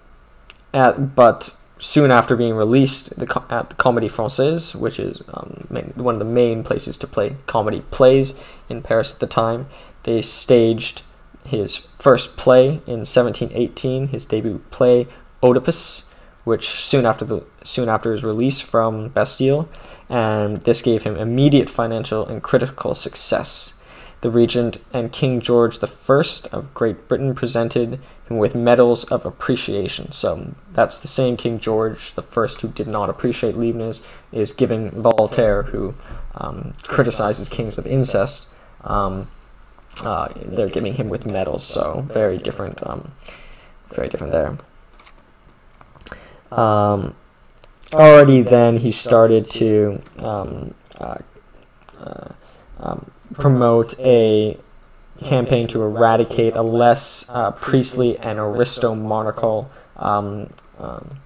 at, but soon after being released the, at the Comédie Française, which is um, main, one of the main places to play comedy plays in Paris at the time, they staged his first play in 1718, his debut play Oedipus, which soon after the soon after his release from Bastille, and this gave him immediate financial and critical success. The regent and King George I of Great Britain presented with medals of appreciation. So that's the same King George the First who did not appreciate Leibniz is giving Voltaire, who um, criticizes kings of incest, um, uh, they're giving him with medals. So very different, um, very different there. Um, already then he started to um, uh, uh, um, promote a campaign to eradicate a less uh, priestly and aristo-monarchical um, um,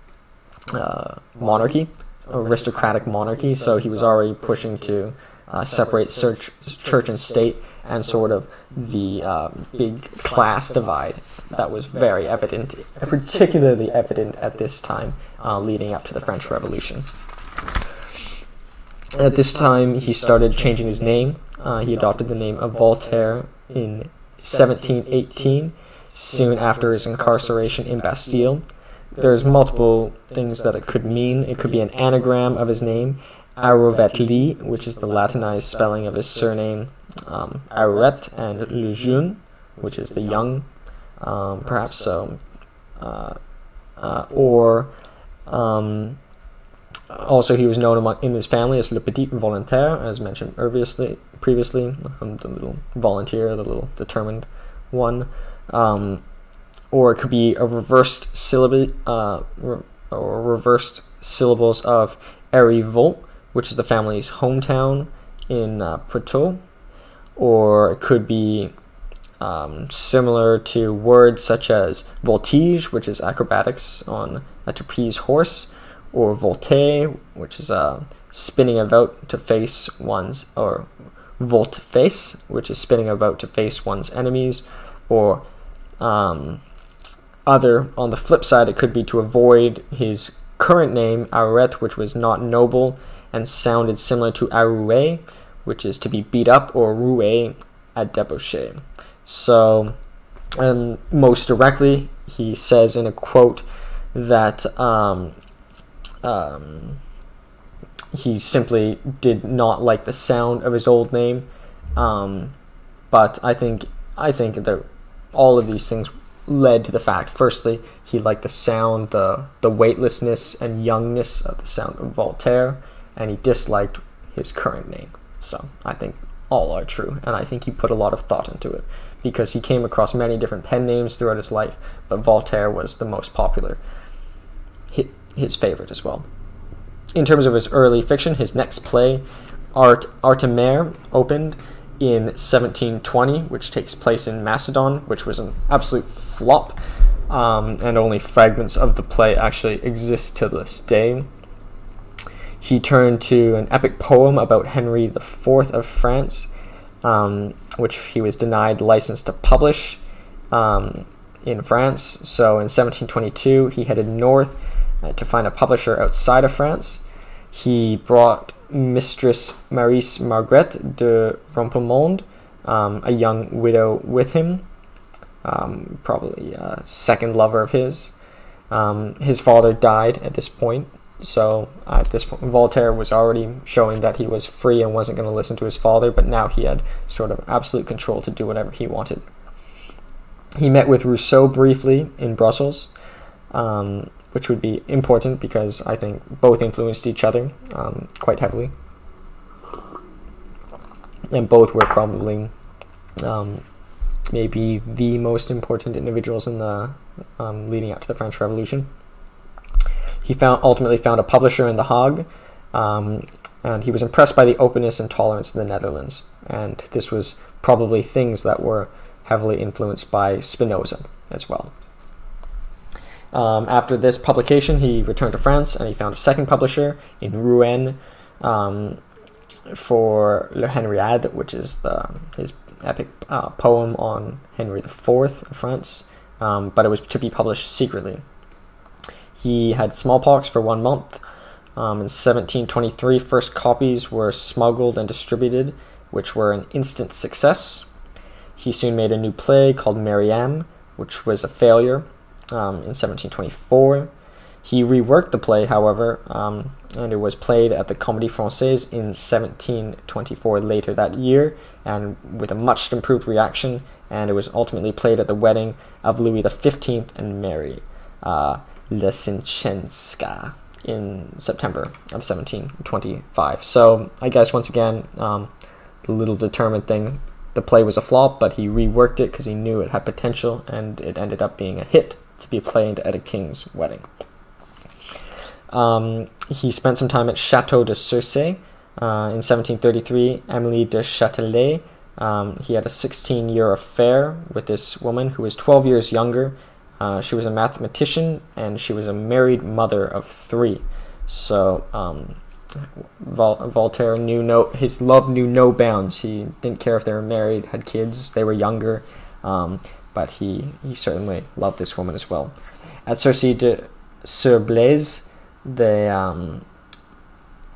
uh, monarchy, aristocratic monarchy. So he was already pushing to uh, separate church, church and state and sort of the uh, big class divide that was very evident, particularly evident at this time uh, leading up to the French Revolution. At this time, he started changing his name. Uh, he adopted the name of Voltaire in 1718, soon after his incarceration in Bastille. There's multiple things that it could mean. It could be an anagram of his name, Arovetli, which is the Latinized spelling of his surname, um, and Lejeune, which is the young, um, perhaps so, uh, uh, or um, also, he was known among, in his family as Le Petit Volontaire, as mentioned previously. Previously, um, the little volunteer, the little determined one, um, or it could be a reversed syllable, uh, re- or reversed syllables of Erivol, which is the family's hometown in uh, Poitou, or it could be um, similar to words such as voltige, which is acrobatics on a trapeze horse, or volte, which is uh, spinning about to face one's, or volte face, which is spinning about to face one's enemies, or um, other, on the flip side, it could be to avoid his current name, Arouet, which was not noble and sounded similar to Arouet, which is to be beat up, or Roué at debauché. So, and most directly, he says in a quote that um, um, he simply did not like the sound of his old name. Um, but I think I think that all of these things led to the fact. Firstly, he liked the sound, the the weightlessness and youngness of the sound of Voltaire, and he disliked his current name. So I think all are true, and I think he put a lot of thought into it because he came across many different pen names throughout his life, but Voltaire was the most popular his favorite as well. In terms of his early fiction, his next play, Art Artémire, opened in 1720, which takes place in Macedon, which was an absolute flop, um, and only fragments of the play actually exist to this day. He turned to an epic poem about Henry IV of France, um, which he was denied license to publish um, in France. So in 1722, he headed north uh, to find a publisher outside of France. He brought Mistress Maurice Margaret de Rompemond, um, a young widow, with him, um, probably a second lover of his. Um, his father died at this point, so at this point, Voltaire was already showing that he was free and wasn't going to listen to his father, but now he had sort of absolute control to do whatever he wanted. He met with Rousseau briefly in Brussels, um, which would be important because I think both influenced each other um, quite heavily. And both were probably um, maybe the most important individuals in the um, leading up to the French Revolution. He found ultimately found a publisher in The Hague, um, and he was impressed by the openness and tolerance of the Netherlands. And this was probably things that were heavily influenced by Spinoza as well. Um, after this publication, he returned to France and he found a second publisher in Rouen um, for Le Henriade, which is the his epic uh, poem on Henry IV of France, um, but it was to be published secretly. He had smallpox for one month. Um, in 1723, first copies were smuggled and distributed, which were an instant success. He soon made a new play called Mariam, which was a failure um, in 1724. He reworked the play, however, um, and it was played at the Comédie Française in 1724 later that year, and with a much improved reaction, and it was ultimately played at the wedding of Louis XV and Mary uh, in September of 1725. So I guess once again, um, the little determined thing, the play was a flop, but he reworked it because he knew it had potential, and it ended up being a hit to be played at a king's wedding. Um, he spent some time at Chateau de Cirey uh, in 1733. Emily de Châtelet. Um, he had a 16 year affair with this woman who was 12 years younger. Uh, she was a mathematician and she was a married mother of three. So um, Vol- Voltaire knew no his love knew no bounds. He didn't care if they were married, had kids, they were younger, um, but he he certainly loved this woman as well. At Cirey de Sur Blaise, the um,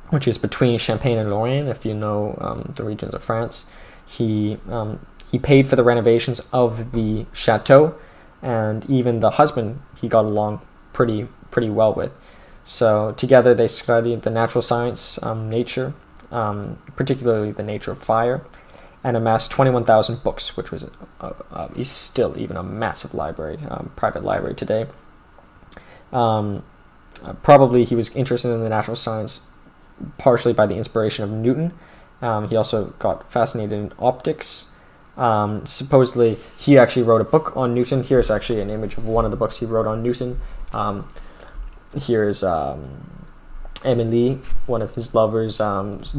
which is between Champagne and Lorraine, if you know um, the regions of France. He um, he paid for the renovations of the chateau, and even the husband he got along pretty pretty well with. So together they studied the natural science, um, nature, um, particularly the nature of fire, and amassed 21,000 books, which was a, a, a, still even a massive library, um, private library today. Um, uh, probably he was interested in the natural science partially by the inspiration of Newton. Um, he also got fascinated in optics. Um, supposedly, he actually wrote a book on Newton. Here's actually an image of one of the books he wrote on Newton. Um, here's um, Emily, one of his lovers,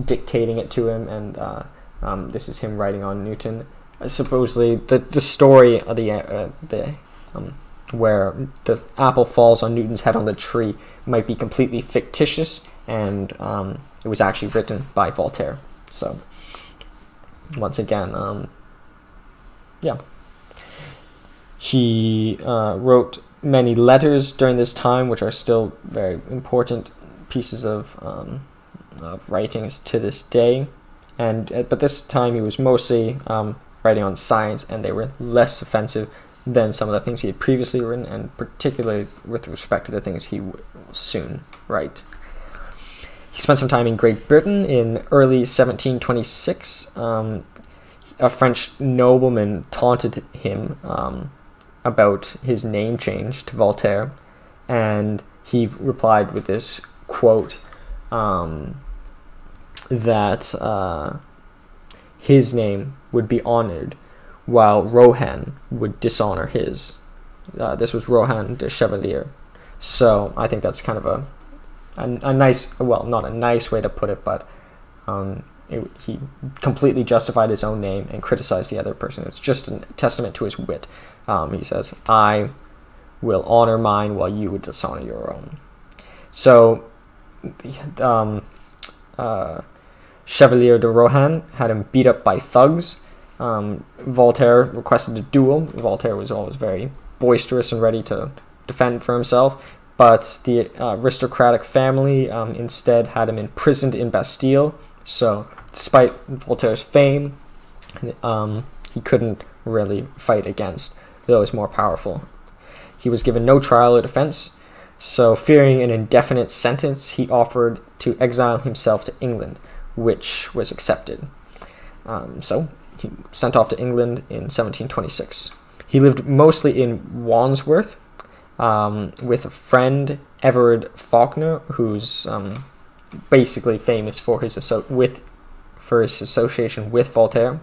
dictating it to him, and uh, um, this is him writing on Newton. Uh, supposedly, the the story of the uh, the um, where the apple falls on Newton's head on the tree might be completely fictitious, and um, it was actually written by Voltaire. So, once again, um, yeah. He uh, wrote many letters during this time, which are still very important pieces of, um, of writings to this day. And uh, but this time he was mostly um, writing on science, and they were less offensive than some of the things he had previously written, and particularly with respect to the things he would soon write. He spent some time in Great Britain in early 1726. Um, a French nobleman taunted him um, about his name change to Voltaire, and he replied with this quote um, that uh, his name would be honored while Rohan would dishonor his. Uh, this was Rohan de Chevalier. So I think that's kind of a, a, a nice, well, not a nice way to put it, but um, it, he completely justified his own name and criticized the other person. It's just a testament to his wit. Um, he says, I will honor mine while you would dishonor your own. So, um, uh, Chevalier de Rohan had him beat up by thugs. Um, Voltaire requested a duel. Voltaire was always very boisterous and ready to defend for himself, but the uh, aristocratic family um, instead had him imprisoned in Bastille. So, despite Voltaire's fame, um, he couldn't really fight against those more powerful. He was given no trial or defense, so fearing an indefinite sentence, he offered to exile himself to England, which was accepted. Um, so he sent off to England in 1726. He lived mostly in Wandsworth um, with a friend, Everard Fawkener, who's um, basically famous for his with for his association with Voltaire.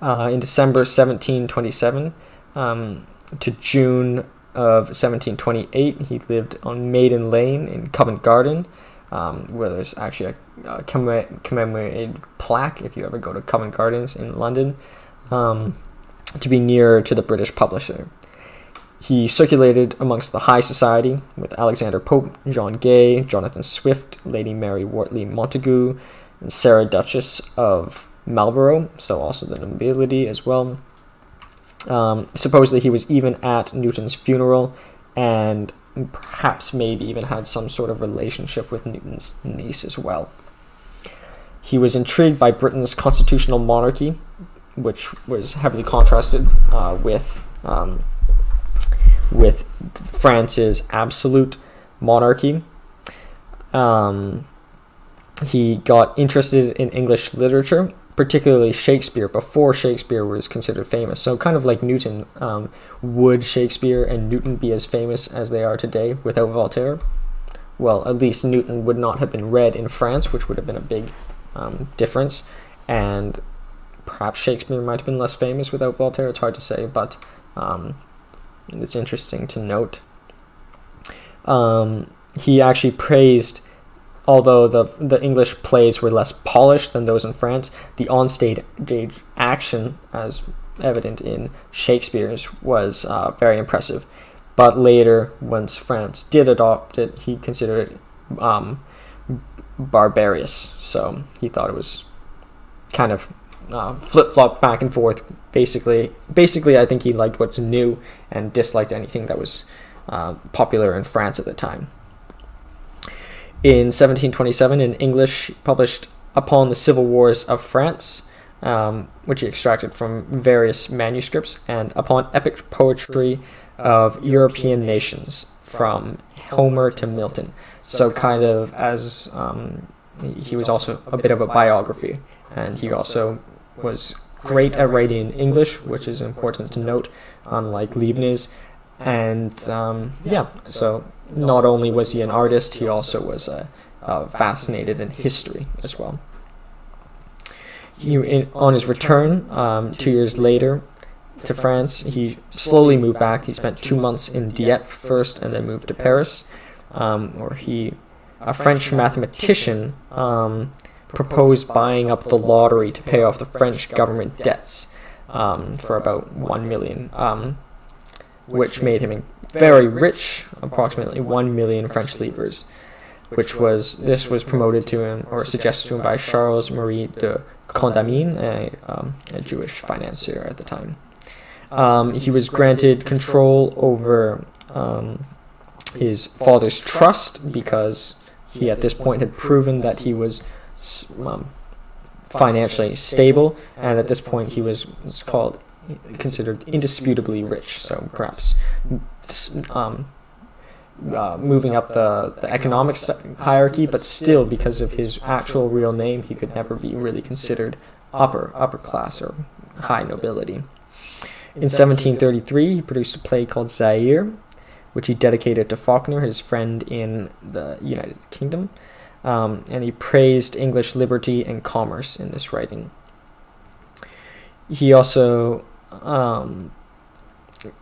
Uh, in December 1727 um, to June of 1728, he lived on Maiden Lane in Covent Garden, um, where there's actually a, a, commemorated plaque if you ever go to Covent Gardens in London, um, to be nearer to the British publisher. He circulated amongst the high society with Alexander Pope, John Gay, Jonathan Swift, Lady Mary Wortley Montagu, and Sarah Duchess of Marlborough, so also the nobility as well. Um, supposedly, he was even at Newton's funeral and perhaps maybe even had some sort of relationship with Newton's niece as well. He was intrigued by Britain's constitutional monarchy, which was heavily contrasted uh, with um, with France's absolute monarchy. Um, he got interested in English literature, particularly Shakespeare, before Shakespeare was considered famous. So, kind of like Newton, um, would Shakespeare and Newton be as famous as they are today without Voltaire? Well, at least Newton would not have been read in France, which would have been a big um, difference. And perhaps Shakespeare might have been less famous without Voltaire. It's hard to say, but um, it's interesting to note. Um, he actually praised although the the English plays were less polished than those in France, the onstage action, as evident in Shakespeare's, was uh, very impressive. But later, once France did adopt it, he considered it um, barbarous. So he thought it was kind of uh, flip flop back and forth. Basically, basically, I think he liked what's new and disliked anything that was uh, popular in France at the time. In 1727, in English, published Upon the Civil Wars of France, um, which he extracted from various manuscripts, and Upon Epic Poetry of European Nations, from Homer to Milton. So, kind of as um, he was also a bit of a biography, and he also was great at writing in English, which is important to note, unlike Leibniz. And um, yeah, so not only was he an artist, he also was uh, uh, fascinated in history as well. He, in, on his return, um, two years later, to France, he slowly moved back. He spent two months in Dieppe first, and then moved to Paris, um, where he, a French mathematician, um, proposed buying up the lottery to pay off the French government debts um, for about one million, um, which made him very rich, approximately 1 million French livres, which was, this was promoted to him or suggested to him by Charles Marie de Condamine, a, um, a Jewish financier at the time. Um, he was granted control over um, his father's trust because he at this point had proven that he was um, financially stable, and at this point he was called considered indisputably rich. So perhaps um, uh, moving up the, the economic hierarchy, but still, because of his actual real name, he could never be really considered upper upper class or high nobility. In 1733, he produced a play called Zaire, which he dedicated to Fawkener, his friend in the United Kingdom, um, and he praised English liberty and commerce in this writing. He also um,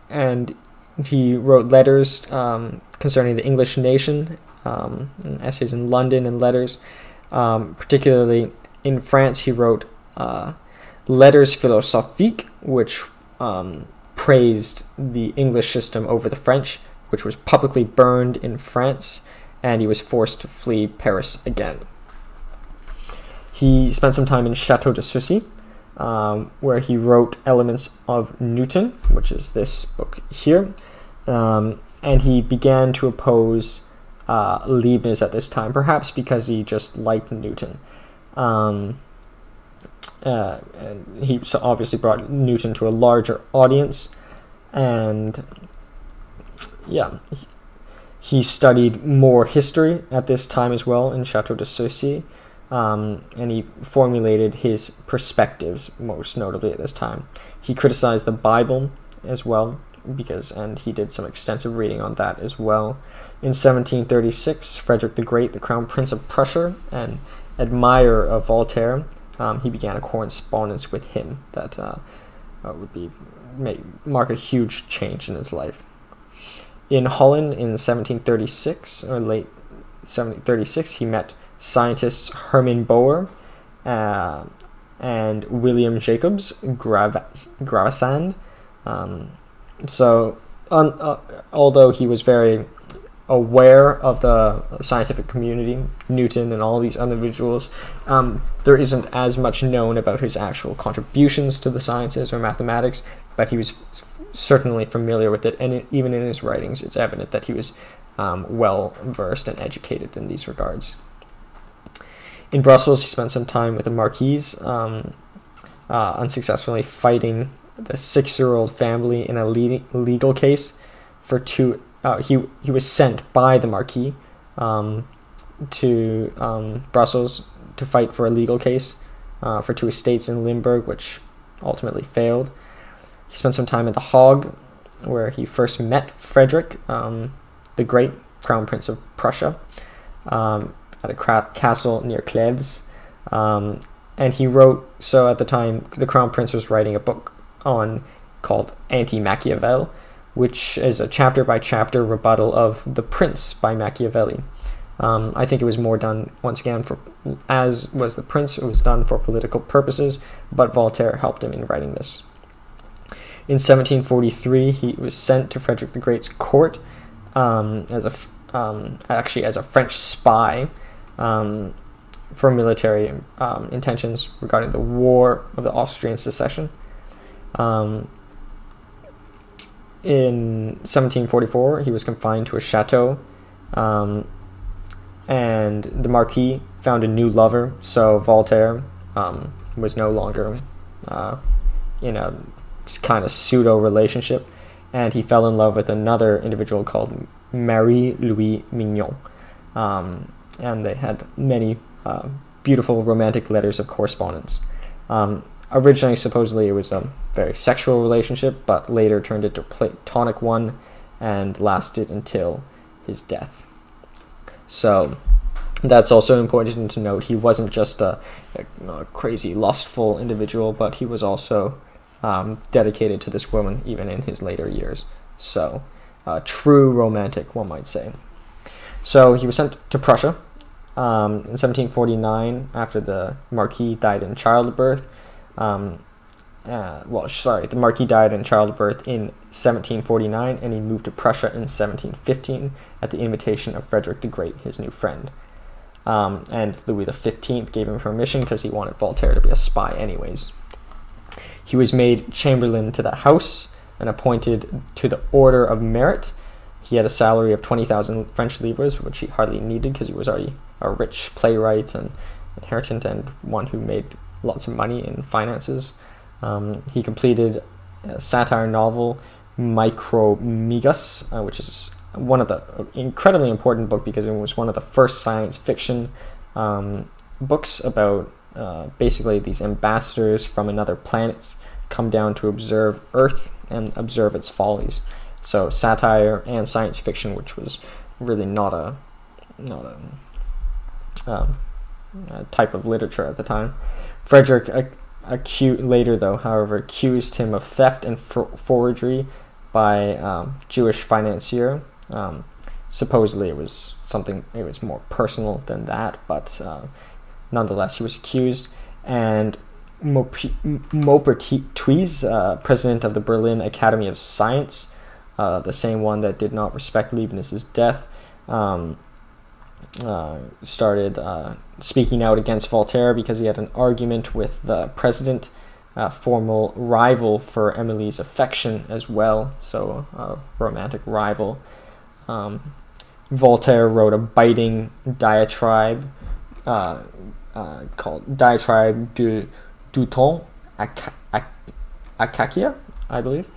and he wrote letters um, concerning the English nation, um, essays in London and letters. Um, particularly in France, he wrote uh, Letters Philosophiques, which um, praised the English system over the French, which was publicly burned in France, and he was forced to flee Paris again. He spent some time in Chateau de Saucy, um, where he wrote Elements of Newton, which is this book here. Um, and he began to oppose uh, Leibniz at this time, perhaps because he just liked Newton. Um, uh, and he obviously brought Newton to a larger audience, and yeah, he, studied more history at this time as well in Chateau de Saucy, um, and he formulated his perspectives most notably at this time. He criticized the Bible as well because, and he did some extensive reading on that as well. In 1736, Frederick the Great, the Crown Prince of Prussia and admirer of Voltaire, um, he began a correspondence with him that uh, uh, would be may mark a huge change in his life. In Holland in 1736 or late 1736, he met scientists Herman Boer uh, and William Jacobs Gravesande. Um, so, uh, although he was very aware of the scientific community, Newton and all these individuals, um, there isn't as much known about his actual contributions to the sciences or mathematics, but he was certainly familiar with it, and it, even in his writings, it's evident that he was um, well versed and educated in these regards. In Brussels, he spent some time with the Marquise, um, uh, unsuccessfully fighting the six year old family in a legal case for two uh, he he was sent by the Marquis um, to um, Brussels to fight for a legal case uh, for two estates in Limburg, which ultimately failed. He spent some time at the Hague, where he first met Frederick, um, the Great, Crown Prince of Prussia, um, at a castle near Cleves. Um, and he wrote, so at the time, the Crown Prince was writing a book on called Anti Machiavel, which is a chapter by chapter rebuttal of The Prince by Machiavelli. Um, I think it was more done once again for, as was The Prince, it was done for political purposes, but Voltaire helped him in writing this. In 1743, he was sent to Frederick the Great's court um, as a um, actually as a French spy um, for military um, intentions regarding the War of the Austrian Succession. In 1744, he was confined to a chateau, um, and the Marquis found a new lover. So Voltaire um, was no longer uh, in a kind of pseudo relationship, and he fell in love with another individual called Marie Louis Mignon, um, and they had many uh, beautiful romantic letters of correspondence. Um, Originally, supposedly, it was a very sexual relationship, but later turned into a platonic one and lasted until his death. So, that's also important to note. He wasn't just a, a, a crazy, lustful individual, but he was also um, dedicated to this woman even in his later years. So, uh, true romantic, one might say. So, he was sent to Prussia um, in 1749 after the Marquis died in childbirth. Um, uh, well, sorry, the Marquis died in childbirth in 1749, and he moved to Prussia in 1715 at the invitation of Frederick the Great, his new friend. Um, and Louis XV gave him permission because he wanted Voltaire to be a spy, anyways. He was made chamberlain to the house and appointed to the Order of Merit. He had a salary of 20,000 French livres, which he hardly needed because he was already a rich playwright and inheritant and one who made lots of money in finances. Um, he completed a satire novel, Micromegas, uh, which is one of the uh, incredibly important book because it was one of the first science fiction um, books about uh, basically these ambassadors from another planet come down to observe Earth and observe its follies. So satire and science fiction, which was really not a not a, um, a type of literature at the time. Frederick accused later, though, however, accused him of theft and forgery by um, Jewish financier. Um, supposedly, it was something. It was more personal than that, but uh, nonetheless, he was accused. And Maupertuis, uh, president of the Berlin Academy of Science, uh, the same one that did not respect Leibniz's death, um, uh, started uh, speaking out against Voltaire because he had an argument with the president, a formal rival for Emily's affection as well, so a romantic rival. Um, Voltaire wrote a biting diatribe uh, uh, called Diatribe du, du Temps Akakia, I believe,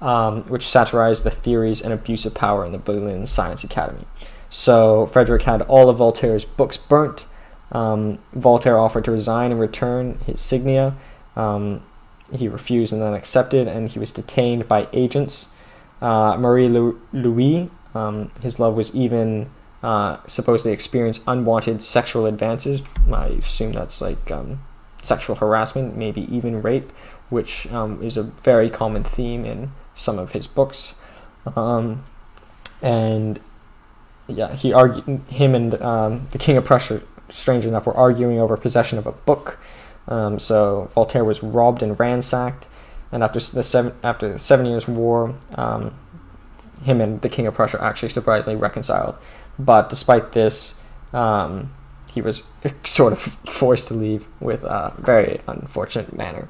um, which satirized the theories and abuse of power in the Berlin Science Academy. So Frederick had all of Voltaire's books burnt. Um, Voltaire offered to resign and return his signia. Um, he refused and then accepted, and he was detained by agents. Uh, Marie Louis, um, his love was even uh, supposedly experienced unwanted sexual advances. I assume that's like um, sexual harassment, maybe even rape, which um, is a very common theme in some of his books. Um, and yeah, he argued him and um, the King of Prussia, strange enough, were arguing over possession of a book. Um, so Voltaire was robbed and ransacked, and after the seven after the Seven Years' War, um, him and the King of Prussia actually surprisingly reconciled. But despite this, um, he was *laughs* sort of forced to leave with a very unfortunate manner.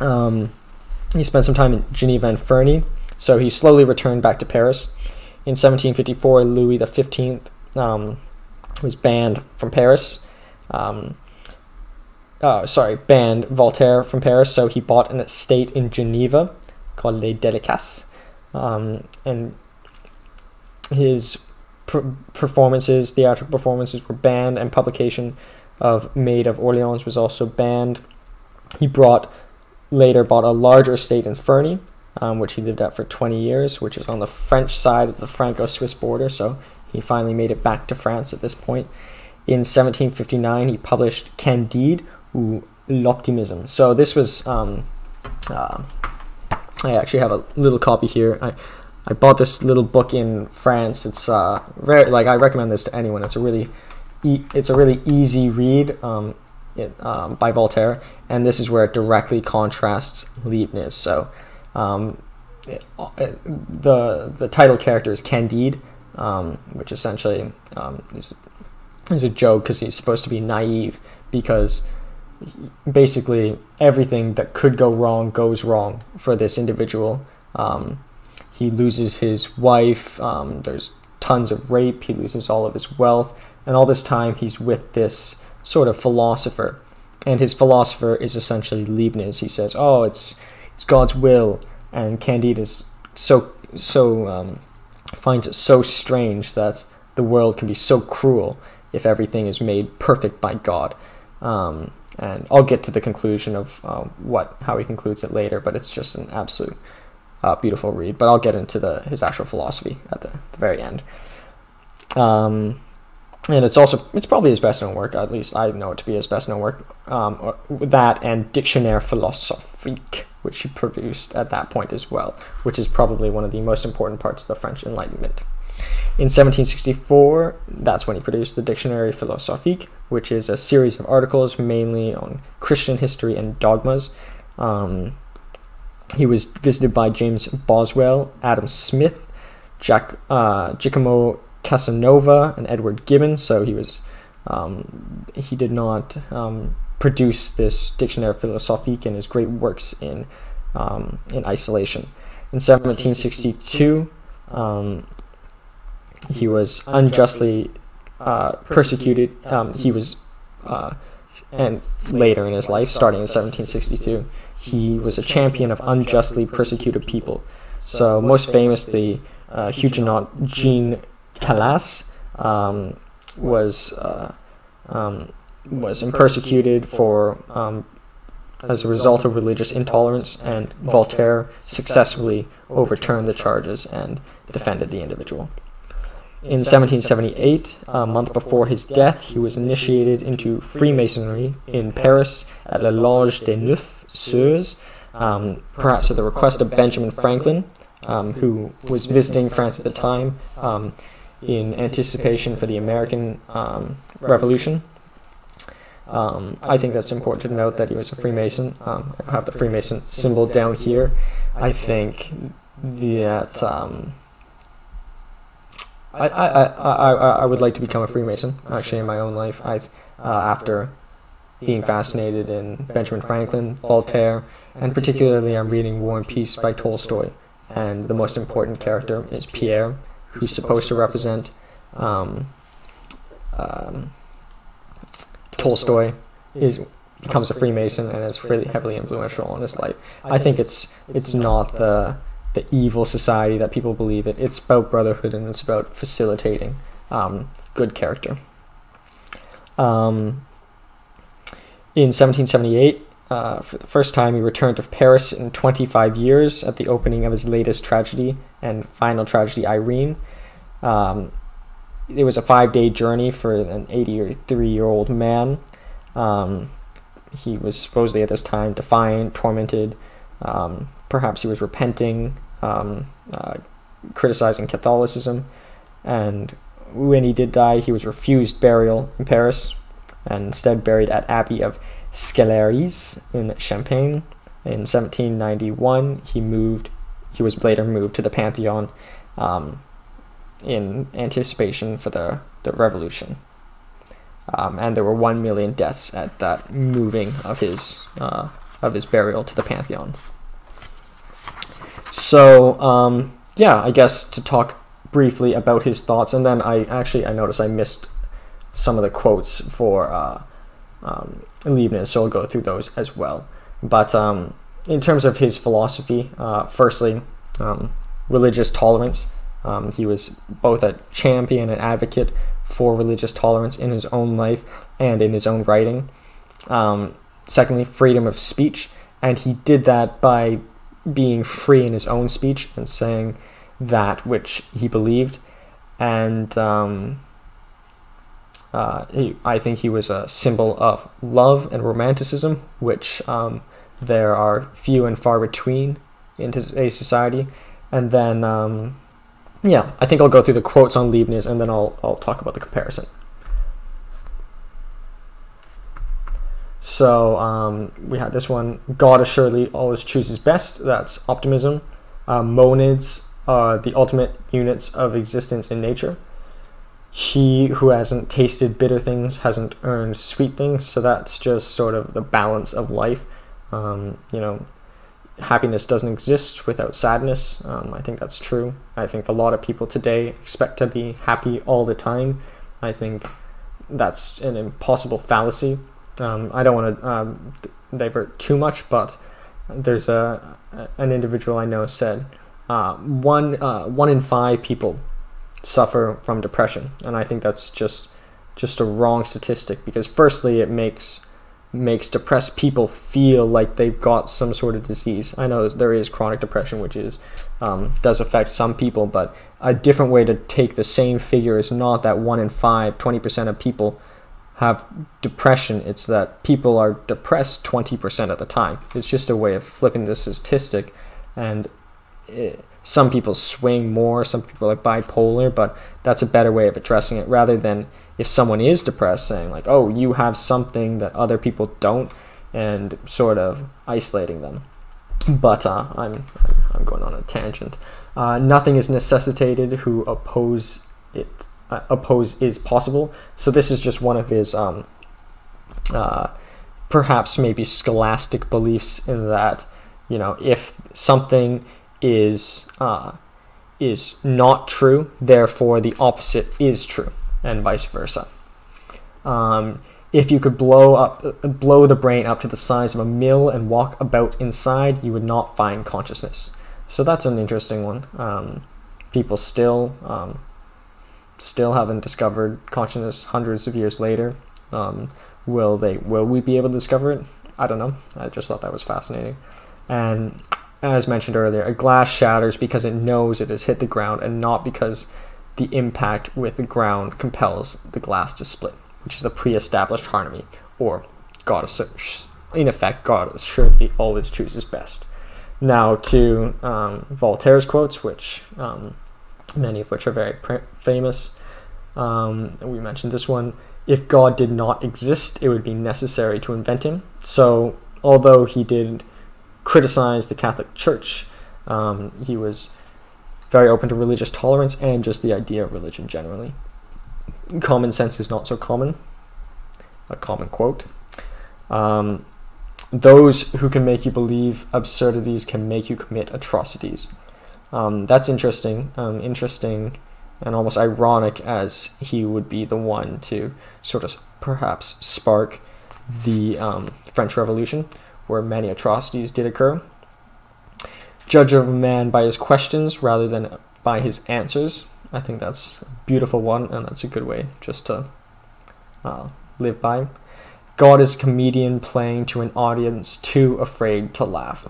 Um, he spent some time in Geneva and Ferney, so he slowly returned back to Paris. In 1754, Louis XV um, was banned from Paris. Um, uh, sorry, banned Voltaire from Paris, so he bought an estate in Geneva called Les Delicaces. Um, and his per- performances, theatrical performances, were banned, and publication of Maid of Orleans was also banned. He brought later bought a larger estate in Ferney, um, which he lived at for 20 years, which is on the French side of the Franco-Swiss border. So he finally made it back to France at this point. In 1759, he published Candide ou l'Optimisme. So this was, um, uh, I actually have a little copy here. I, I bought this little book in France. It's uh, very like I recommend this to anyone. It's a really, e- it's a really easy read. Um, it, um, by Voltaire, and this is where it directly contrasts Leibniz. So, um, it, it, the the title character is Candide, um, which essentially um, is, is a joke because he's supposed to be naive because basically everything that could go wrong goes wrong for this individual. Um, he loses his wife. Um, there's tons of rape. He loses all of his wealth, and all this time he's with this sort of philosopher. And his philosopher is essentially Leibniz. He says, "Oh, it's it's God's will," and Candide is so so um, finds it so strange that the world can be so cruel if everything is made perfect by God. Um, and I'll get to the conclusion of uh, what how he concludes it later, but it's just an absolute uh, beautiful read. But I'll get into the his actual philosophy at the, the very end. Um, and it's also it's probably his best known work. At least I know it to be his best known work. Um, that and Dictionnaire philosophique, which he produced at that point as well, which is probably one of the most important parts of the French Enlightenment. In 1764, that's when he produced the Dictionnaire philosophique, which is a series of articles mainly on Christian history and dogmas. Um, he was visited by James Boswell, Adam Smith, Jack, uh, Giacomo Casanova and Edward Gibbon. So he was um, he did not um, produce this Dictionnaire philosophique and his great works in um, in isolation. In 1762, um, he was unjustly uh, persecuted. Um, he was uh, and later in his life, starting in 1762, he was a champion of unjustly persecuted people. So most famously, uh, Huguenot Jean Calas um, was uh, um, was persecuted for um, as a result of religious intolerance, and Voltaire successfully overturned the charges and defended the individual. In 1778, a month before his death, he was initiated into Freemasonry in Paris at La Loge des Neuf Sœurs, um, perhaps at the request of Benjamin Franklin, um, who was visiting France at the time. Um, in anticipation for the American um, Revolution. Um, I think that's important to note that he was a Freemason. Um, I have the Freemason symbol down here. I think that um, I, I, I, I would like to become a Freemason, actually, in my own life. I, uh, after being fascinated in Benjamin Franklin, Voltaire, and particularly I'm reading War and Peace by Tolstoy. And the most important character is Pierre, who's supposed to represent um, um, Tolstoy, is becomes a Freemason and is really heavily influential on his life. I think it's it's not the the evil society that people believe it. It's about brotherhood and it's about facilitating um, good character. Um, in 1778, uh, for the first time, he returned to Paris in 25 years at the opening of his latest tragedy and final tragedy, Irene. Um, it was a five day journey for an 83 year old man. Um, he was supposedly at this time defiant, tormented. Um, perhaps he was repenting, um, uh, criticizing Catholicism. And when he did die, he was refused burial in Paris and instead buried at Abbey of Scellières in Champagne. In 1791, he moved. He was later moved to the Pantheon um, in anticipation for the, the revolution. Um, and there were one million deaths at that moving of his uh, of his burial to the Pantheon. So um, yeah, I guess to talk briefly about his thoughts, and then I actually I noticed I missed some of the quotes for uh, um, Leibniz, so I'll go through those as well. But um, in terms of his philosophy, uh, firstly, um, religious tolerance. Um, he was both a champion and advocate for religious tolerance in his own life and in his own writing. Um, secondly, freedom of speech, and he did that by being free in his own speech and saying that which he believed. And um, uh, he, I think he was a symbol of love and romanticism, which um, there are few and far between in today's society. And then, um, yeah, I think I'll go through the quotes on Leibniz and then I'll, I'll talk about the comparison. So um, we had this one God assuredly always chooses best. That's optimism. Uh, monads are the ultimate units of existence in nature. He who hasn't tasted bitter things hasn't earned sweet things. So that's just sort of the balance of life. Um, you know, happiness doesn't exist without sadness. Um, I think that's true. I think a lot of people today expect to be happy all the time. I think that's an impossible fallacy. Um, I don't want to um, divert too much, but there's a an individual I know said uh, one uh, one in five people suffer from depression, and I think that's just just a wrong statistic because firstly it makes makes depressed people feel like they've got some sort of disease. I know there is chronic depression, which is um, does affect some people, but a different way to take the same figure is not that one in five, 20% of people have depression. It's that people are depressed 20% of the time. It's just a way of flipping the statistic, and it, some people swing more, some people are bipolar, but that's a better way of addressing it rather than if someone is depressed saying like, "Oh, you have something that other people don't," and sort of isolating them. But uh, I'm I'm going on a tangent. Uh, nothing is necessitated. Who oppose it? Uh, oppose is possible. So this is just one of his um, uh, perhaps maybe scholastic beliefs in that you know if something is uh, is not true, therefore the opposite is true and vice versa. Um, if you could blow up, blow the brain up to the size of a mill and walk about inside, you would not find consciousness. So that's an interesting one. Um, people still, um, still haven't discovered consciousness hundreds of years later. Um, will they? Will we be able to discover it? I don't know. I just thought that was fascinating. And as mentioned earlier, a glass shatters because it knows it has hit the ground and not because the impact with the ground compels the glass to split, which is a pre-established harmony, or God, in effect, God assuredly always chooses best. Now to um, Voltaire's quotes, which um, many of which are very famous. Um, we mentioned this one. If God did not exist, it would be necessary to invent him. So, although he did criticize the Catholic Church, um, he was very open to religious tolerance and just the idea of religion generally. Common sense is not so common. A common quote. Um, those who can make you believe absurdities can make you commit atrocities. Um, that's interesting. Um, interesting and almost ironic as he would be the one to sort of perhaps spark the um, French Revolution, where many atrocities did occur. Judge of a man by his questions rather than by his answers. I think that's a beautiful one, and that's a good way just to uh, live by. God is a comedian playing to an audience too afraid to laugh.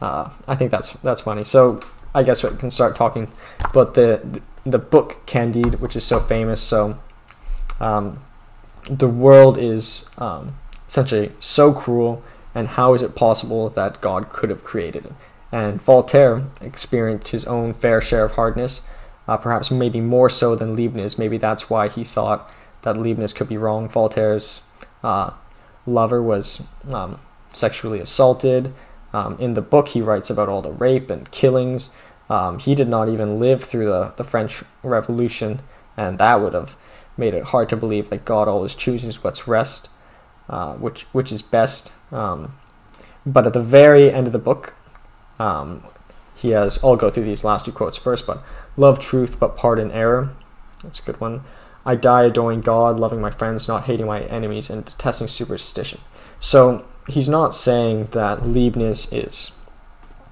Uh, I think that's that's funny. So I guess we can start talking about the the book Candide, which is so famous. So um, the world is um, essentially so cruel, and how is it possible that God could have created it? And Voltaire experienced his own fair share of hardness, uh, perhaps maybe more so than Leibniz. Maybe that's why he thought that Leibniz could be wrong. Voltaire's uh, lover was um, sexually assaulted. Um, in the book, he writes about all the rape and killings. Um, he did not even live through the, the French Revolution, and that would have made it hard to believe that God always chooses what's best, uh, which which is best. Um, but at the very end of the book, um, he has. I'll go through these last two quotes first, but love truth, but pardon error. That's a good one. I die adoring God, loving my friends, not hating my enemies, and detesting superstition. So he's not saying that Leibniz is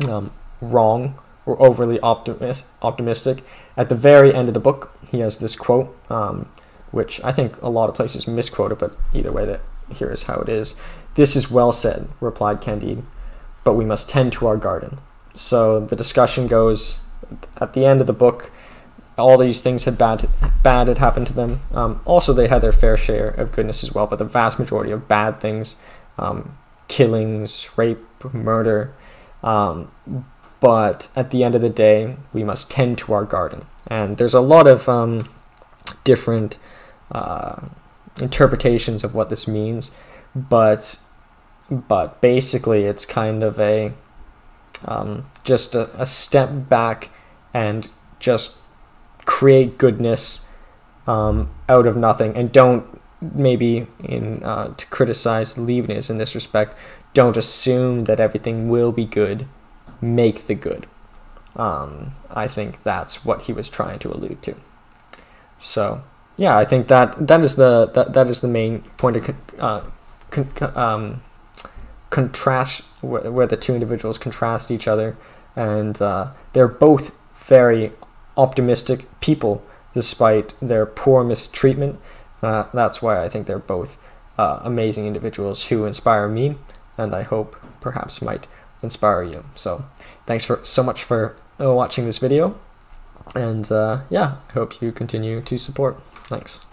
um, wrong or overly optimist, optimistic. At the very end of the book, he has this quote, um, which I think a lot of places misquote it, but either way, that here is how it is. This is well said, replied Candide, but we must tend to our garden. So the discussion goes at the end of the book. All these things had bad, bad had happened to them. Um, also, they had their fair share of goodness as well, but the vast majority of bad things, um, killings, rape, murder, um, but at the end of the day, we must tend to our garden. And there's a lot of um, different uh, interpretations of what this means, but but basically, it's kind of a um, just a, a, step back and just create goodness um, out of nothing, and don't maybe in uh, to criticize Leibniz in this respect. Don't assume that everything will be good make the good. Um, I think that's what he was trying to allude to. So yeah, I think that that is the that, that is the main point of uh, con, um, contrast where, where, the two individuals contrast each other, and uh, they're both very optimistic people despite their poor mistreatment. Uh, that's why I think they're both uh, amazing individuals who inspire me, and I hope perhaps might inspire you. So thanks for so much for uh, watching this video. And uh, yeah, I hope you continue to support. Thanks.